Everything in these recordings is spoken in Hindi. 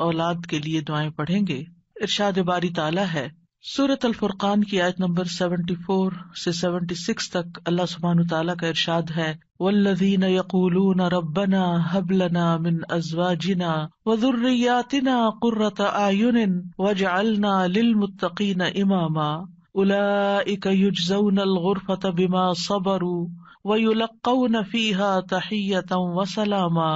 औलाद के लिए दुआएँ पढ़ेंगे। इरशाद बारी ताला है। सूरत अल फुरकान की आयत नंबर 74 से 76 तक अल्लाह सुबहान ताला का इरशाद है। वल्लज़ीन यकूलून रब्बना हब मिन अज़वाजिना व ज़ुर्रियातिना क़ुर्रत आयुनिन वजअलना लिलमुत्तक़ीन इमामा। गुरफत बिमा सबरू व युलक़ौन फीहा तहियतम व सलामा।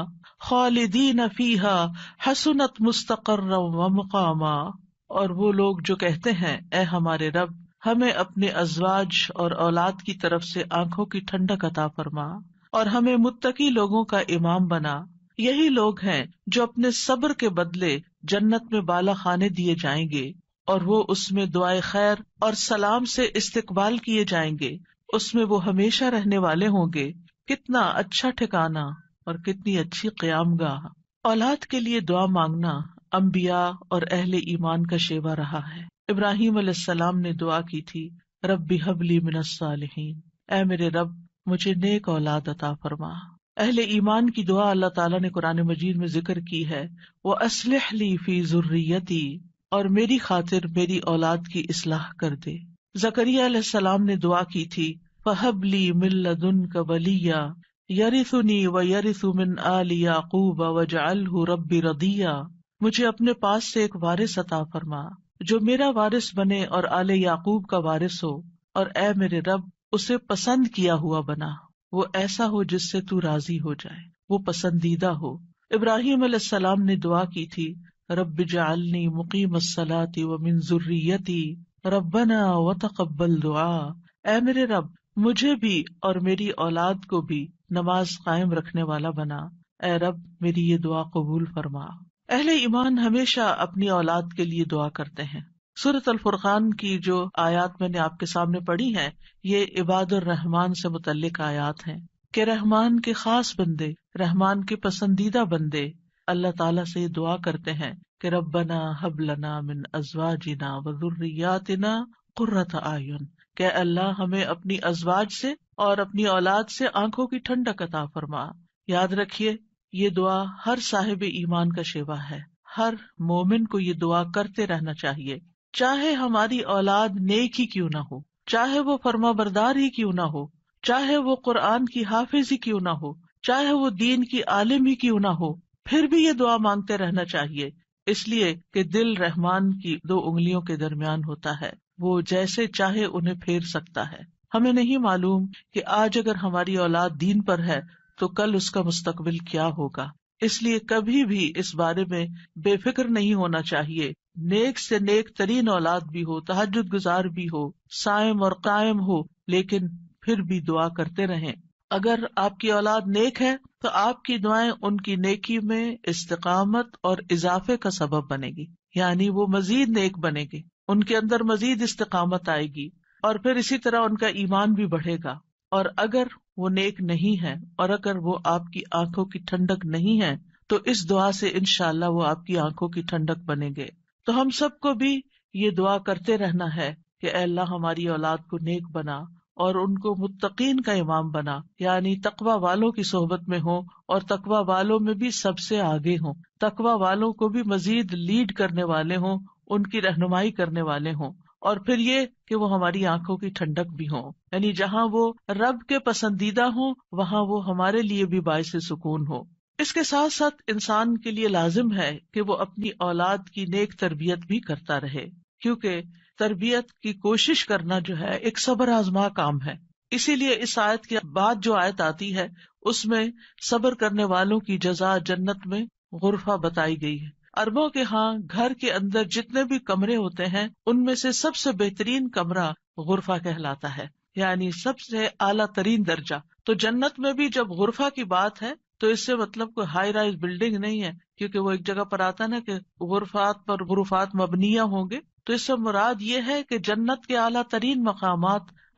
खालिदीन फीहा, हसनत मुस्तक़र्रम व मुकामा। और वो लोग जो कहते हैं, ए हमारे रब, हमें अपने अजवाज और औलाद की तरफ़ से आँखों की ठंडक अता फरमा और हमें मुत्तकी लोगों का इमाम बना। यही लोग हैं जो अपने सब्र के बदले जन्नत में बाला खाने दिए जाएँगे और वो उसमें दुआए खैर और सलाम से इस्तकबाल किए जाएँगे। उसमें वो हमेशा रहने वाले होंगे। कितना अच्छा ठिकाना। और कितनी अच्छी क्याम गाह औलाद के लिए दुआ मांगना अम्बिया और अहल ईमान का शेवा रहा है। इब्राहिम सलाम ने दुआ की थी, रब्बी हबली मिनसालहीन ए मेरे रब, मुझे नेक औलाद अता फरमा। अहल ईमान की दुआ अल्लाह ताला ने कुरान मजीद में ज़िक्र की है वो असलहली फ़ी जुर्रियती और मेरी खातिर मेरी औलाद की इसलाह कर दे। जकरिया सलाम ने दुआ की थी फहबली मिल्लदुन का वलिया यरिसुनी व यरिसु मिन आली याकूब वजअलहु रब्बी रदिया। मुझे अपने पास से एक वारिस अता फरमा, जो मेरा वारिस बने और आले याकूब का वारिस हो, और ए मेरे रब, उसे पसंद किया हुआ बना। वो ऐसा हो जिससे तू राज़ी हो जाए, वो पसंदीदा हो। इब्राहिम सलाम ने दुआ की थी रब जालनी मुकीम सलाती व मिन जुर्रियती, रब्बना व तकब्बल दुआ। ए मेरे रब मुझे भी और मेरी औलाद को भी नमाज़ कायम रखने वाला बना। ए रब, मेरी ये दुआ कबूल फरमा। अहले ईमान हमेशा अपनी औलाद के लिए दुआ करते हैं। सूरत अल फुरकान की जो आयात मैंने आपके सामने पढ़ी है, ये इबाद रहमान से मुतलिक आयात हैं कि रहमान के खास बंदे, रहमान के पसंदीदा बंदे, अल्लाह ताला से दुआ करते हैं कि रब्बना हबलना मिन अजवाजिना वजुर्रियातिना कुर्रत आयुन। के अल्लाह हमें अपनी अजवाज से और अपनी औलाद से आँखों की ठंडक अता फरमा। याद रखिए, ये दुआ हर साहिब ईमान का शेवा है। हर मोमिन को ये दुआ करते रहना चाहिए। चाहे हमारी औलाद नेक ही क्यों ना हो, चाहे वो फर्मा बरदार ही क्यों ना हो, चाहे वो कुरान की हाफिज ही क्यों ना हो, चाहे वो दीन की आलिम ही क्यों ना हो, फिर भी ये दुआ मांगते रहना चाहिए। इसलिए कि दिल रहमान की दो उंगलियों के दरमियान होता है। वो जैसे चाहे उन्हें फेर सकता है। हमें नहीं मालूम कि आज अगर हमारी औलाद दीन पर है तो कल उसका मुस्तकबिल क्या होगा। इसलिए कभी भी इस बारे में बेफिक्र नहीं होना चाहिए। नेक से नेक तरीन औलाद भी हो तहजद गुजार भी हो, सायम और कायम हो, लेकिन फिर भी दुआ करते रहें। अगर आपकी औलाद नेक है तो आपकी दुआएँ उनकी नेकी में इस्तकामत और इजाफे का सबब बनेगी। यानी वो मजीद नेक बनेगी। उनके अंदर मजीद इस्तकामत आएगी और फिर इसी तरह उनका ईमान भी बढ़ेगा। और अगर वो नेक नहीं है और अगर वो आपकी आँखों की ठंडक नहीं है तो इस दुआ से इनशाला वो आपकी आँखों की ठंडक बनेंगे। तो हम सबको भी ये दुआ करते रहना है कि अल्लाह हमारी औलाद को नेक बना और उनको मुत्तकीन का इमाम बना, यानी तकवा वालों की सोहबत में हो और तकवा वालों में भी सबसे आगे हो। तकवा वालों को भी मजीद लीड करने वाले हों, उनकी रहनुमाई करने वाले हों। और फिर ये कि वो हमारी आँखों की ठंडक भी हो। यानी जहाँ वो रब के पसंदीदा हो, वहाँ वो हमारे लिए भी बायस सुकून हो। इसके साथ साथ इंसान के लिए लाजिम है कि वो अपनी औलाद की नेक तरबियत भी करता रहे, क्योंकि तरबियत की कोशिश करना जो है, एक सबर आजमा काम है। इसीलिए इस आयत के बाद जो आयत आती है, उसमें सबर करने वालों की जजा जन्नत में गुरफा बताई गई है। अरबों के यहाँ घर के अंदर जितने भी कमरे होते हैं, उनमें से सबसे बेहतरीन कमरा गुरफा कहलाता है। यानी सबसे आला तरीन दर्जा। तो जन्नत में भी जब गुरफा की बात है तो इससे मतलब कोई हाई राइज बिल्डिंग नहीं है, क्योंकि वो एक जगह पर आता ना कि गुरफात पर गुरफात मबनिया होंगे तो इससे मुराद ये है कि जन्नत के आला तरीन मकाम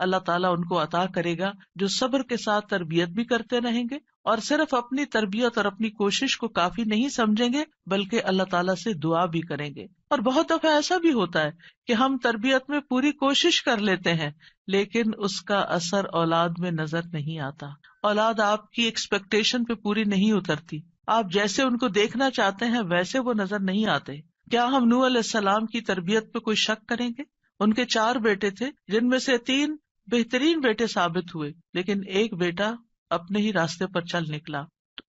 अल्लाह ताला उनको अता करेगा, जो सब्र के साथ तरबियत भी करते रहेंगे और सिर्फ़ अपनी तरबियत और अपनी कोशिश को काफ़ी नहीं समझेंगे, बल्कि अल्लाह ताला से दुआ भी करेंगे। और बहुत दफ़ा ऐसा भी होता है कि हम तरबियत में पूरी कोशिश कर लेते हैं, लेकिन उसका असर औलाद में नज़र नहीं आता। औलाद आपकी एक्सपेक्टेशन पे पूरी नहीं उतरती। आप जैसे उनको देखना चाहते हैं, वैसे वो नज़र नहीं आते। क्या हम नू सलाम की तरबियत पे कोई शक करेंगे? उनके चार बेटे थे, जिनमें से तीन बेहतरीन बेटे साबित हुए, लेकिन एक बेटा अपने ही रास्ते पर चल निकला।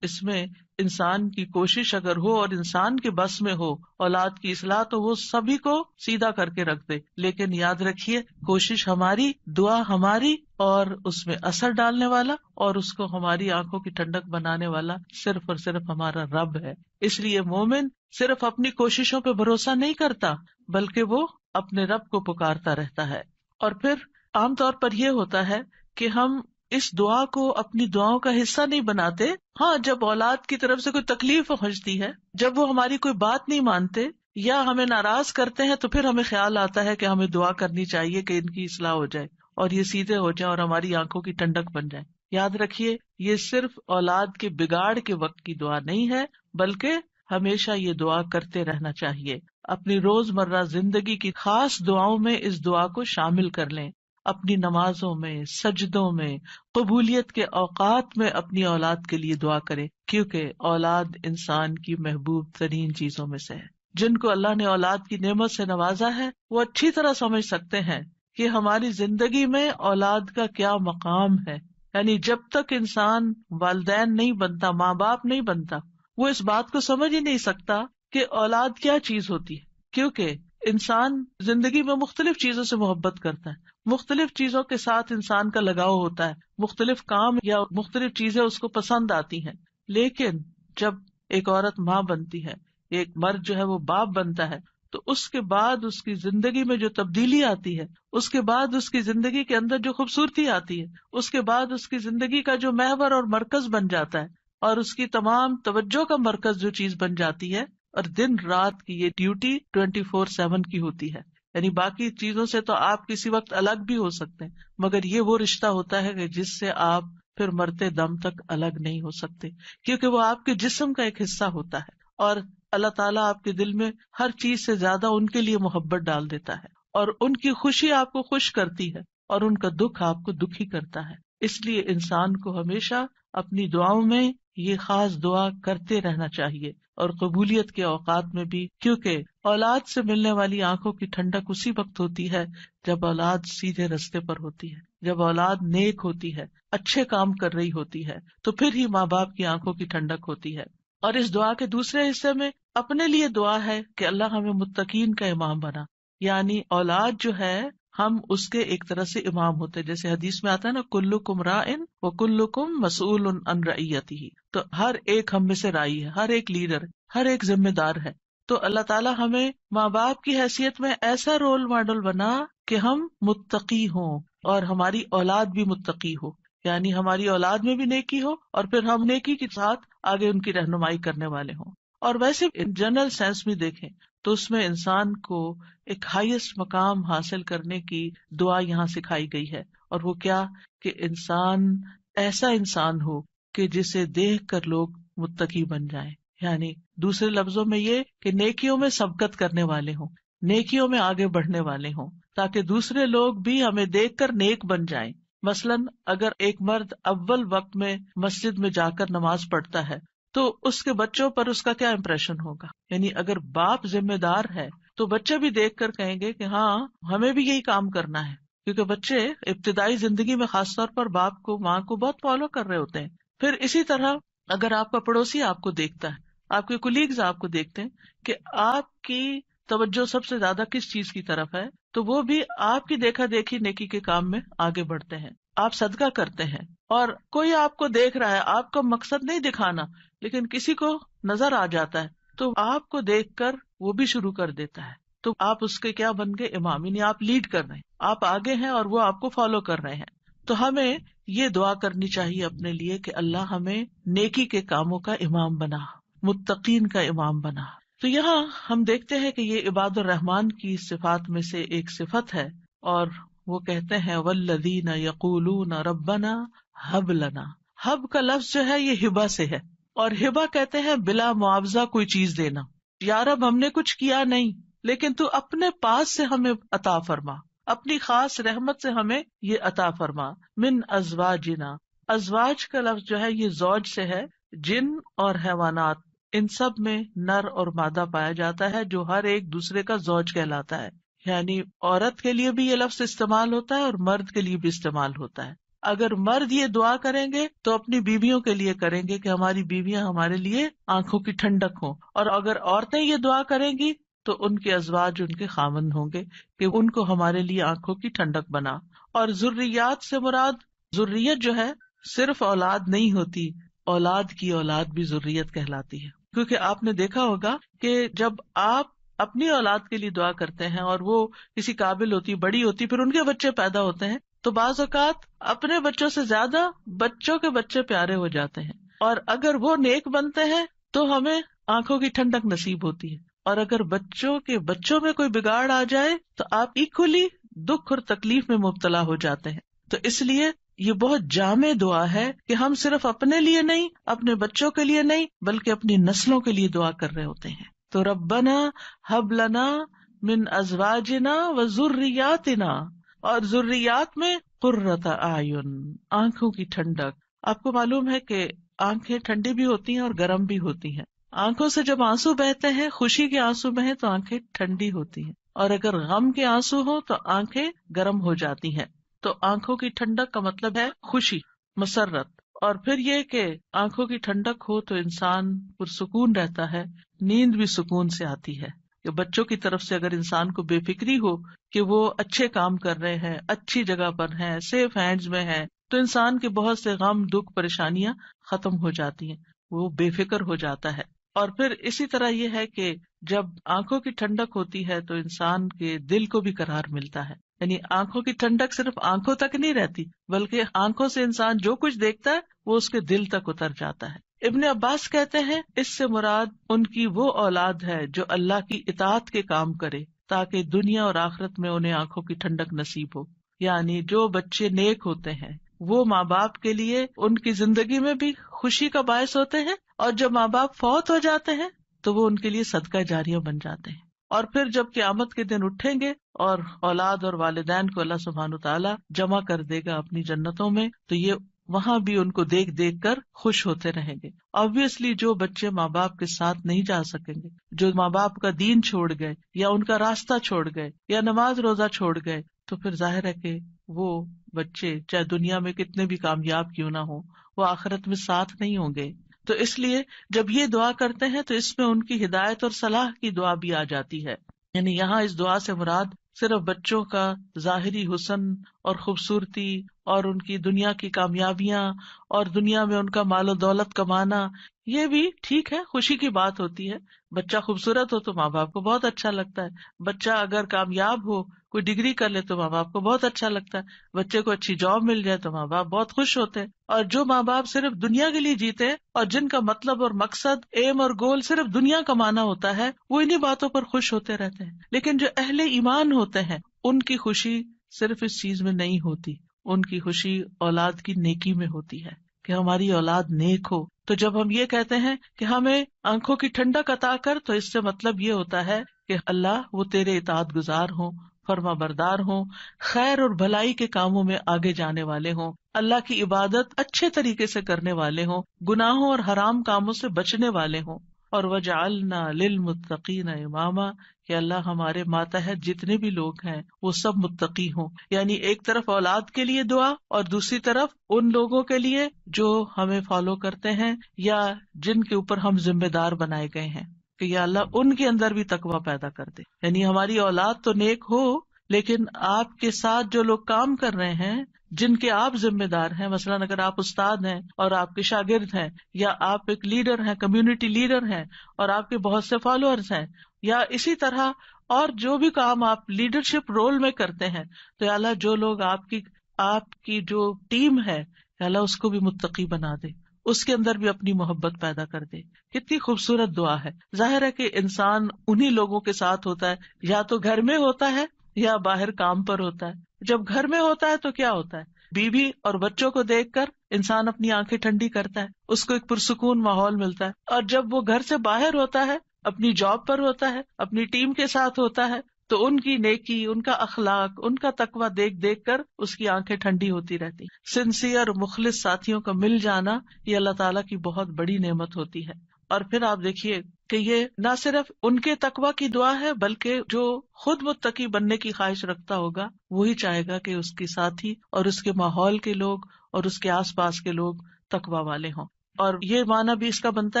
इसमें इंसान की कोशिश अगर हो और इंसान के बस में हो, औलाद की इसलाह तो वो सभी को सीधा करके रख दे। लेकिन याद रखिए, कोशिश हमारी, दुआ हमारी और उसमें असर डालने वाला और उसको हमारी आँखों की ठंडक बनाने वाला सिर्फ़ और सिर्फ़ हमारा रब है। इसलिए मोमिन सिर्फ़ अपनी कोशिशों पे भरोसा नहीं करता, बल्कि वो अपने रब को पुकारता रहता है। और फिर आमतौर पर यह होता है कि हम इस दुआ को अपनी दुआओं का हिस्सा नहीं बनाते। हाँ जब औलाद की तरफ़ से कोई तकलीफ़ पहुँचती है, जब वो हमारी कोई बात नहीं मानते या हमें नाराज़ करते हैं तो फिर हमें ख्याल आता है कि हमें दुआ करनी चाहिए कि इनकी इसलाह हो जाए और ये सीधे हो जाए और हमारी आँखों की ठंडक बन जाए। याद रखिए, ये सिर्फ़ औलाद के बिगाड़ के वक्त की दुआ नहीं है, बल्कि हमेशा ये दुआ करते रहना चाहिए। अपनी रोज़मर्रा ज़िंदगी की खास दुआओं में इस दुआ को शामिल कर लें। अपनी नमाजों में, सजदों में, कबूलियत के औकात में अपनी औलाद के लिए दुआ करें, क्योंकि औलाद इंसान की महबूब तरीन चीज़ों में से है। जिनको अल्लाह ने औलाद की नेमत से नवाजा है, वो अच्छी तरह समझ सकते हैं कि हमारी ज़िंदगी में औलाद का क्या मकाम है। यानी जब तक इंसान वालदेन नहीं बनता माँ बाप नहीं बनता, वो इस बात को समझ ही नहीं सकता कि औलाद क्या चीज़ होती है। क्योंकि इंसान ज़िंदगी में मुख्तलिफ़ चीज़ों से मोहब्बत करता है। मुख्तलिफ़ चीज़ों के साथ इंसान का लगाव होता है। मुख्तलिफ़ काम या मुख्तलिफ़ चीज़ें उसको पसंद आती हैं। लेकिन जब एक औरत माँ बनती है, एक मर्द जो है वो बाप बनता है तो उसके बाद उसकी ज़िंदगी में जो तब्दीली आती है, उसके बाद उसकी ज़िंदगी के अंदर जो खूबसूरती आती है, उसके बाद उसकी ज़िंदगी का जो महवर और मरकज बन जाता है, और उसकी तमाम तवज्जो का मरकज जो चीज़ बन जाती है और दिन रात की ये ड्यूटी ट्वेंटी फोर सेवन की होती है। यानी बाकी चीज़ों से तो आप किसी वक्त अलग भी हो सकते हैं, मगर ये वो रिश्ता होता है कि जिससे आप फिर मरते दम तक अलग नहीं हो सकते, क्योंकि वो आपके जिस्म का एक हिस्सा होता है और अल्लाह ताला आपके दिल में हर चीज़ से ज़्यादा उनके लिए मोहब्बत डाल देता है और उनकी खुशी आपको खुश करती है और उनका दुख आपको दुखी करता है। इसलिए इंसान को हमेशा अपनी दुआओं में ये खास दुआ करते रहना चाहिए और कबूलियत के औकात में भी, क्योंकि औलाद से मिलने वाली आँखों की ठंडक उसी वक्त होती है जब औलाद सीधे रस्ते पर होती है। जब औलाद नेक होती है, अच्छे काम कर रही होती है तो फिर ही माँ बाप की आँखों की ठंडक होती है। और इस दुआ के दूसरे हिस्से में अपने लिए दुआ है कि अल्लाह हमें मुत्तकीन का इमाम बना। यानी औलाद जो है, हम उसके एक तरह से इमाम होते जैसे हदीस में आता है ना कुल्लु कुम राइन व कुल्लु कुम मसूल अन रईयती तो हर एक हम में से राई है, हर एक लीडर, हर एक जिम्मेदार है। तो अल्लाह ताला हमें माँ बाप की हैसियत में ऐसा रोल मॉडल बना कि हम मुत्तकी हों और हमारी औलाद भी मुत्तकी हो। यानी हमारी औलाद में भी नेकी हो और फिर हम नेकी के साथ आगे उनकी रहनुमाई करने वाले हों। और वैसे जनरल सेंस में देखें तो उसमें इंसान को एक हाईएस्ट मकाम हासिल करने की दुआ यहाँ सिखाई गई है। और वो क्या? कि इंसान, ऐसा इंसान हो कि जिसे देख कर लोग मुत्तकी बन जाए। यानी दूसरे लफ्जों में ये कि नेकियों में सबकत करने वाले हों, नेकियों में आगे बढ़ने वाले हों, ताकि दूसरे लोग भी हमें देखकर नेक बन जाएँ। मसलन, अगर एक मर्द अव्वल वक्त में मस्जिद में जाकर नमाज़ पढ़ता है तो उसके बच्चों पर उसका क्या इम्प्रेशन होगा? यानी अगर बाप जिम्मेदार है तो बच्चे भी देख कर कहेंगे कि हाँ हमें भी यही काम करना है। क्योंकि बच्चे इब्तदाई ज़िंदगी में खासतौर पर बाप को, माँ को बहुत फॉलो कर रहे होते हैं। फिर इसी तरह अगर आपका पड़ोसी आपको देखता है, आपके कुलीग्स आपको देखते हैं कि आपकी तवज्जो सबसे ज़्यादा किस चीज़ की तरफ़ है तो वो भी आपकी देखा देखी नेकी के काम में आगे बढ़ते हैं, आप सदका करते हैं। और कोई आपको देख रहा है, आपका मकसद नहीं दिखाना, लेकिन किसी को नज़र आ जाता है तो आपको देखकर वो भी शुरू कर देता है। तो आप उसके क्या बन गए? इमाम, यानी आप लीड कर रहे हैं, आप आगे हैं और वो आपको फॉलो कर रहे हैं। तो हमें ये दुआ करनी चाहिए अपने लिए कि अल्लाह हमें नेकी के कामों का इमाम बना, मुत्तकीन का इमाम बना। तो यहाँ हम देखते हैं कि ये इबाद रहमान की सिफात में से एक सिफत है और वो कहते हैं, वल्लदीन यकूलून रब्बना हब लना हब का लफ्ज जो है, ये हिबा से है। और हिबा कहते हैं, बिला मुआवजा कोई चीज़ देना। यार अब हमने कुछ किया नहीं, लेकिन तू अपने पास से हमें अता फरमा। अपनी खास रहमत से हमें ये अता फरमा। मिन अजवाजिना। अजवाज का लफ्ज जो है, ये जौज से है। जिन और हैवानात, इन सब में नर और मादा पाया जाता है, जो हर एक दूसरे का जौज कहलाता है। यानी औरत के लिए भी ये लफ्ज इस्तेमाल होता है और मर्द के लिए भी इस्तेमाल होता है। अगर मर्द ये दुआ करेंगे तो अपनी बीवियों के लिए करेंगे कि हमारी बीवियाँ हमारे लिए आँखों की ठंडक हो। और अगर औरतें ये दुआ करेंगी तो उनके अजवाज उनके खामन होंगे कि उनको हमारे लिए आँखों की ठंडक बना। और जुर्रियात से मुराद, जुर्रियत जो है, सिर्फ़ औलाद नहीं होती, औलाद की औलाद भी जुर्रियत कहलाती है। क्योंकि आपने देखा होगा कि जब आप अपनी औलाद के लिए दुआ करते हैं और वो किसी काबिल होती, बड़ी होती, फिर उनके बच्चे पैदा होते हैं तो बाज अवत अपने बच्चों से ज़्यादा बच्चों के बच्चे प्यारे हो जाते हैं। और अगर वो नेक बनते हैं तो हमें आँखों की ठंडक नसीब होती है। और अगर बच्चों के, बच्चों में कोई बिगाड़ आ जाए तो आप इक्वली दुख और तकलीफ़ में मुबतला हो जाते हैं। तो इसलिए ये बहुत जामे दुआ है कि हम सिर्फ़ अपने लिए नहीं, अपने बच्चों के लिए नहीं, बल्कि अपनी नस्लों के लिए दुआ कर रहे होते हैं। तो रब्बना हबलना मिन अजवाजना व जुर्रियातना, और जुर्रियात में कुर्रत आयुन, आँखों की ठंडक। आपको मालूम है कि आँखें ठंडी भी होती हैं और गर्म भी होती हैं। आँखों से जब आँसू बहते हैं, खुशी के आँसू बहे तो आँखें ठंडी होती हैं। और अगर गम के आँसू हो तो आँखें गर्म हो जाती हैं। तो आँखों की ठंडक का मतलब है खुशी मसरत और फिर ये कि आँखों की ठंडक हो तो इंसान पुरसकून रहता है, नींद भी सुकून से आती है। कि बच्चों की तरफ़ से अगर इंसान को बेफिक्री हो कि वो अच्छे काम कर रहे हैं, अच्छी जगह पर हैं सेफ़ हैंड्स में हैं तो इंसान के बहुत से गम, दुख, परेशानियाँ खत्म हो जाती हैं। वो बेफिक्र हो जाता है। और फिर इसी तरह ये है कि जब आँखों की ठंडक होती है तो इंसान के दिल को भी करार मिलता है। यानी आँखों की ठंडक सिर्फ़ आँखों तक नहीं रहती, बल्कि आँखों से इंसान जो कुछ देखता है, वो उसके दिल तक उतर जाता है। इब्ने अब्बास कहते हैं, इससे मुराद उनकी वो औलाद है जो अल्लाह की इतात के काम करे, ताकि दुनिया और आखिरत में उन्हें आँखों की ठंडक नसीब हो। यानी जो बच्चे नेक होते हैं, वो माँ बाप के लिए उनकी ज़िंदगी में भी खुशी का बायस होते हैं और जब माँ बाप फौत हो जाते हैं तो वो उनके लिए सदका जारिया बन जाते हैं। और फिर जब क्यामत के दिन उठेंगे और औलाद और वालदेन को अल्लाह सुबहान तला जमा कर देगा अपनी जन्नतों में तो ये वहाँ भी उनको देख देख कर खुश होते रहेंगे। ऑब्वियसली जो बच्चे माँ बाप के साथ नहीं जा सकेंगे, जो माँ बाप का दीन छोड़ गए, या उनका रास्ता छोड़ गए, या नमाज़ रोजा छोड़ गए तो फिर ज़ाहिर है कि वो बच्चे, चाहे दुनिया में कितने भी कामयाब क्यों ना हो, वो आखिरत में साथ नहीं होंगे। तो इसलिए जब ये दुआ करते हैं तो इसमें उनकी हिदायत और सलाह की दुआ भी आ जाती है। यानी यहाँ इस दुआ से मुराद सिर्फ़ बच्चों का जाहिरी हुसन और खूबसूरती और उनकी दुनिया की कामयाबियाँ और दुनिया में उनका मालो दौलत कमाना, ये भी ठीक है, खुशी की बात होती है। बच्चा खूबसूरत हो तो माँ बाप को बहुत अच्छा लगता है। बच्चा अगर कामयाब हो कोई डिग्री कर ले तो माँ बाप को बहुत अच्छा लगता है। बच्चे को अच्छी जॉब मिल जाए तो माँ बाप बहुत खुश होते हैं। और जो माँ बाप सिर्फ़ दुनिया के लिए जीते हैं और जिनका मतलब और मकसद, एम और गोल सिर्फ़ दुनिया कमाना होता है, वो इन्हीं बातों पर खुश होते रहते हैं। लेकिन जो अहले ईमान होते हैं, उनकी खुशी सिर्फ़ इस चीज़ में नहीं होती। उनकी खुशी औलाद की नेकी में होती है कि हमारी औलाद नेक हो। तो जब हम ये कहते हैं कि हमें आँखों की ठंडक अता कर तो इससे मतलब ये होता है कि अल्लाह वो तेरे इतात गुजार हो फर्मा बरदार हों, खैर और भलाई के कामों में आगे जाने वाले हों, अल्लाह की इबादत अच्छे तरीके से करने वाले हों, गुनाहों और हराम कामों से बचने वाले हों। और वजालना लिल मुत्तकीन इमामा, कि अल्लाह हमारे मातहत जितने भी लोग हैं, वो सब मुत्तकी हों। यानी एक तरफ़ औलाद के लिए दुआ और दूसरी तरफ़ उन लोगों के लिए जो हमें फॉलो करते हैं या जिनके ऊपर हम जिम्मेदार बनाए गए हैं। कि या अल्लाह उनके अंदर भी तकवा पैदा कर दे। यानी हमारी औलाद तो नेक हो, लेकिन आपके साथ जो लोग काम कर रहे हैं, जिनके आप जिम्मेदार हैं, मसलन अगर आप उस्ताद हैं और आपके शागिर्द हैं, या आप एक लीडर हैं कम्युनिटी लीडर हैं, और आपके बहुत से फॉलोअर्स हैं, या इसी तरह और जो भी काम आप लीडरशिप रोल में करते हैं तो अल्लाह जो लोग आपकी आपकी जो टीम है अल्लाह उसको भी मुत्तकी बना दे। उसके अंदर भी अपनी मोहब्बत पैदा कर दे। कितनी खूबसूरत दुआ है। ज़ाहिर है कि इंसान उन्हीं लोगों के साथ होता है। या तो घर में होता है या बाहर काम पर होता है। जब घर में होता है तो क्या होता है? बीवी और बच्चों को देखकर इंसान अपनी आँखें ठंडी करता है। उसको एक पुरसकून माहौल मिलता है। और जब वो घर से बाहर होता है, अपनी जॉब पर होता है, अपनी टीम के साथ होता है तो उनकी नेकी, उनका अखलाक, उनका तकवा देख देख कर उसकी आँखें ठंडी होती रहती। सिंसियर, मुखलिस साथियों का मिल जाना ये अल्लाह ताला की बहुत बड़ी नेमत होती है। और फिर आप देखिए कि ये न सिर्फ़ उनके तकवा की दुआ है, बल्कि जो खुद मुत्तकी बनने की ख्वाहिश रखता होगा वही चाहेगा कि उसके साथी और उसके माहौल के लोग और उसके आसपास के लोग तकवा वाले हों। और ये माना भी इसका बनता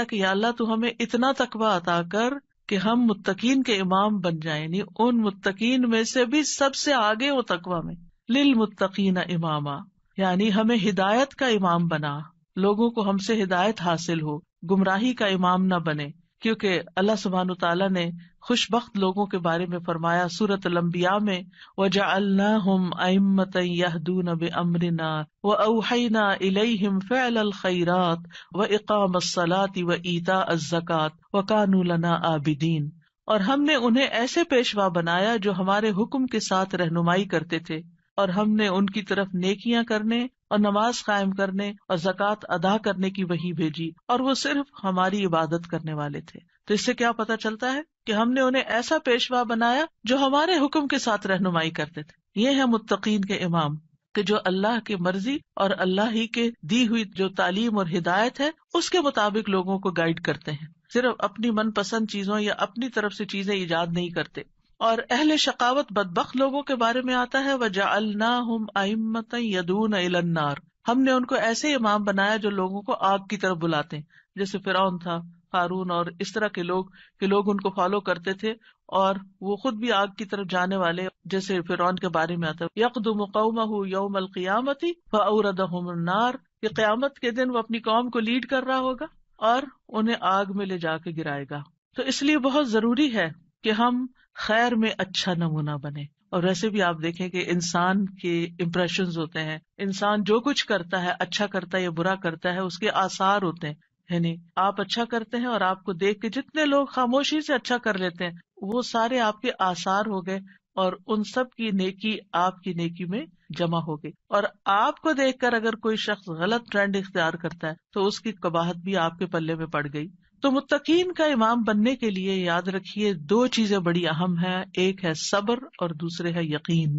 है कि या अल्लाह तू हमें इतना तकवा अता कर कि हम मुत्तकीन के इमाम बन जाए, यानी उन मुत्तकीन में से भी सबसे आगे हो तकवा में। लिल मुत्तकीन इमामा, यानी हमें हिदायत का इमाम बना। लोगों को हमसे हिदायत हासिल हो, गुमराही का इमाम न बने। क्योंकि अल्लाह सुबहान तला ने खुशबख्त लोगों के बारे में फरमाया, सूरत लम्बिया में वजालनाहुम अइम्मत यहदून बिअमरिना, व औहैना इलैहिम फ़अल खैरात, व इकाम सलाती, व ईता अज़्ज़कात व कानू लना आबिदीन। और हमने उन्हें ऐसे पेशवा बनाया जो हमारे हुक्म के साथ रहनुमाई करते थे, और हमने उनकी तरफ़ नेकियाँ करने और नमाज़ कायम करने और जक़ात अदा करने की वही भेजी और वो सिर्फ़ हमारी इबादत करने वाले थे। तो इससे क्या पता चलता है कि हमने उन्हें ऐसा पेशवा बनाया जो हमारे हुक्म के साथ रहनुमाई करते थे। ये है मुत्तकीन के इमाम कि जो अल्लाह की मर्ज़ी और अल्लाह ही के दी हुई जो तालीम और हिदायत है, उसके मुताबिक लोगों को गाइड करते हैं। सिर्फ़ अपनी मनपसंद चीज़ों या अपनी तरफ़ से चीज़ें ईजाद नहीं करते। और अहले शकावत बदबक लोगों के बारे में आता है वह जालना हम अमत यदून इलन्नार। हमने उनको ऐसे इमाम बनाया जो लोगों को आग की तरफ़ बुलाते हैं। जैसे फिर था, हारून और इस तरह के लोग, कि लोग उनको फॉलो करते थे और वो खुद भी आग की तरफ़ जाने वाले, जैसे फिर के बारे में आता यकदुम कौमहू यौम क़ियामती नार। ये क्यामत के दिन वो अपनी कौम को लीड कर रहा होगा और उन्हें आग में ले जाके गिराएगा। तो इसलिए बहुत ज़रूरी है कि हम खैर में अच्छा नमूना बने। और वैसे भी आप देखें कि इंसान के इम्प्रेशन होते हैं। इंसान जो कुछ करता है अच्छा करता है या बुरा करता है, उसके आसार होते हैं। यानी आप अच्छा करते हैं और आपको देख के जितने लोग खामोशी से अच्छा कर लेते हैं, वो सारे आपके आसार हो गए और उन सब की नेकी आपकी नेकी में जमा हो गई। और आपको देखकर अगर कोई शख्स गलत ट्रेंड इख्तियार करता है तो उसकी कबाहत भी आपके पल्ले में पड़ गई। तो मुत्तकीन का इमाम बनने के लिए याद रखिए, दो चीज़ें बड़ी अहम है। एक है सब्र और दूसरे है यकीन।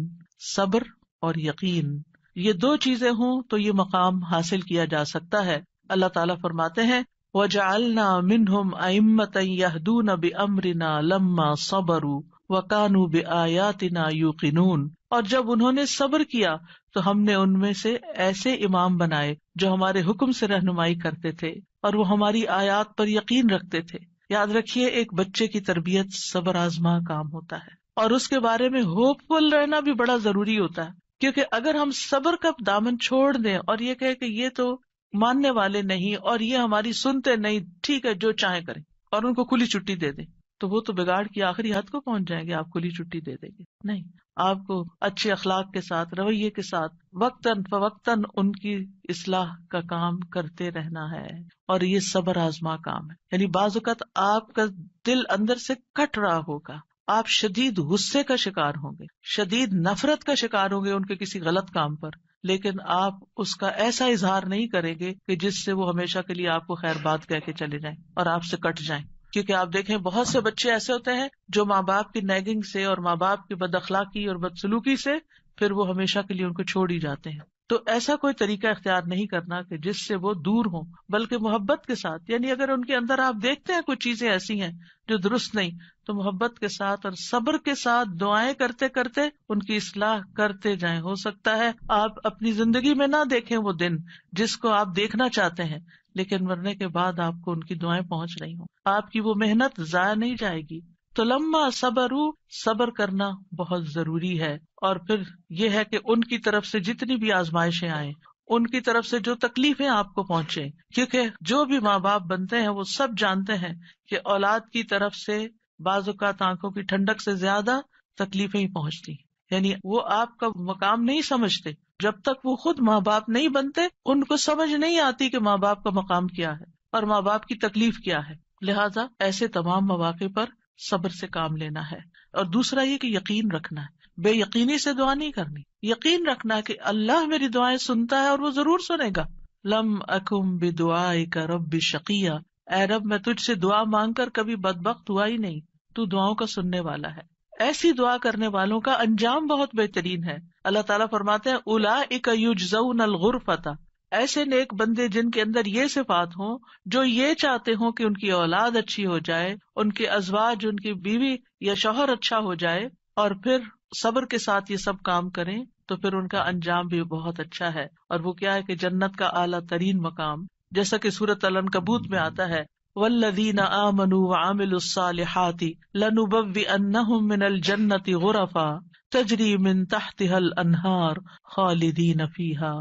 सब्र और यकीन। ये दो चीज़ें हों तो ये मकाम हासिल किया जा सकता है। अल्लाह ताला फरमाते हैं वजालना मिनहुम अइम्मत यहदून बिअमरिना लम्मा सबरू। वकानू बेआयातिना यूकिनून। और जब उन्होंने सब्र किया तो हमने उनमें से ऐसे इमाम बनाए, जो हमारे हुक्म से रहनुमाई करते थे, और वो हमारी आयात पर यकीन रखते थे। याद रखिए, एक बच्चे की तरबियत सबर आजमा काम होता है। और उसके बारे में होपफुल रहना भी बड़ा ज़रूरी होता है, क्योंकि अगर हम सबर का दामन छोड़ दें, और ये कहे कि ये तो मानने वाले नहीं, और ये हमारी सुनते नहीं, ठीक है, जो चाहे करें, और उनको खुली छुट्टी दे दें। तो वो तो बिगाड़ की आखिरी हद को पहुँच जाएँगे आप खुली छुट्टी दे देंगे। नहीं, आपको अच्छे अखलाक के साथ, रवैये के साथ, वक्तन फवक्तन उनकी इसलाह का काम करते रहना है, और ये सबर आजमा काम है। यानी बाजुकत आपका दिल अंदर से कट रहा होगा, आप शदीद गुस्से का शिकार होंगे, शदीद नफरत का शिकार होंगे उनके किसी गलत काम पर, लेकिन आप उसका ऐसा इजहार नहीं करेंगे कि जिससे वो हमेशा के लिए आपको खैर बात कह के चले जाए और आपसे कट जाए। क्योंकि आप देखें, बहुत से बच्चे ऐसे होते हैं जो माँ बाप की नैगिंग से और माँ बाप की बदअखलाकी और बदसलूकी से फिर वो हमेशा के लिए उनको छोड़ ही जाते हैं। तो ऐसा कोई तरीका इख्तियार नहीं करना कि जिससे वो दूर हो, बल्कि मोहब्बत के साथ, यानी अगर उनके अंदर आप देखते हैं कुछ चीज़ें ऐसी हैं जो दुरुस्त नहीं तो मोहब्बत के साथ और सब्र के साथ दुआएँ करते करते उनकी इसलाह करते जाएँ। हो सकता है आप अपनी ज़िंदगी में ना देखें वो दिन जिसको आप देखना चाहते हैं लेकिन मरने के बाद आपको उनकी दुआएँ पहुँच रही हो। आपकी वो मेहनत जाया नहीं जाएगी। तो लंबा सबर सबर करना बहुत ज़रूरी है। और फिर यह है कि उनकी तरफ़ से जितनी भी आजमाइशें आए, उनकी तरफ़ से जो तकलीफें आपको पहुँचे, क्योंकि जो भी माँ बाप बनते हैं, वो सब जानते हैं कि औलाद की तरफ़ से बाजुकात आँखों की ठंडक से ज़्यादा तकलीफें ही पहुँचती। यानी वो आपका मकाम नहीं समझते जब तक वो खुद माँ बाप नहीं बनते, उनको समझ नहीं आती कि माँ बाप का मकाम क्या है और माँ बाप की तकलीफ़ क्या है। लिहाजा ऐसे तमाम मौके पर सब्र से काम लेना है। और दूसरा ये कि यकीन रखना है। बेयकीनी से दुआ नहीं करनी। यकीन रखना कि अल्लाह मेरी दुआएँ सुनता है और वो ज़रूर सुनेगा। लम अकुम दुआई का रब शकिया। ए रब, मैं तुझसे दुआ मांग कर कभी बदबक हुआ ही नहीं। तू दुआओं का सुनने वाला है। ऐसी दुआ करने वालों का अंजाम बहुत बेहतरीन है। अल्लाह ताला फरमाते हैं उला इकयुजन अलगुरफता ऐसे नेक बंदे जिनके अंदर ये सिफात हो, जो ये चाहते हो कि उनकी औलाद अच्छी हो जाए, उनके अजवाज, उनकी बीवी या शोहर अच्छा हो जाए, और फिर सब्र के साथ ये सब काम करें तो फिर उनका अंजाम भी बहुत अच्छा है। और वो क्या है कि जन्नत का आला तरीन मकाम, जैसा कि सूरत अलन कबूत में आता है वल्लदीन आमनु आमिलुस्सालिहाति लनुबव्विअन्नहुम मिनल जन्नति गुरफा तजरी मिन तहतिहल अनहार खालिदीन फीहा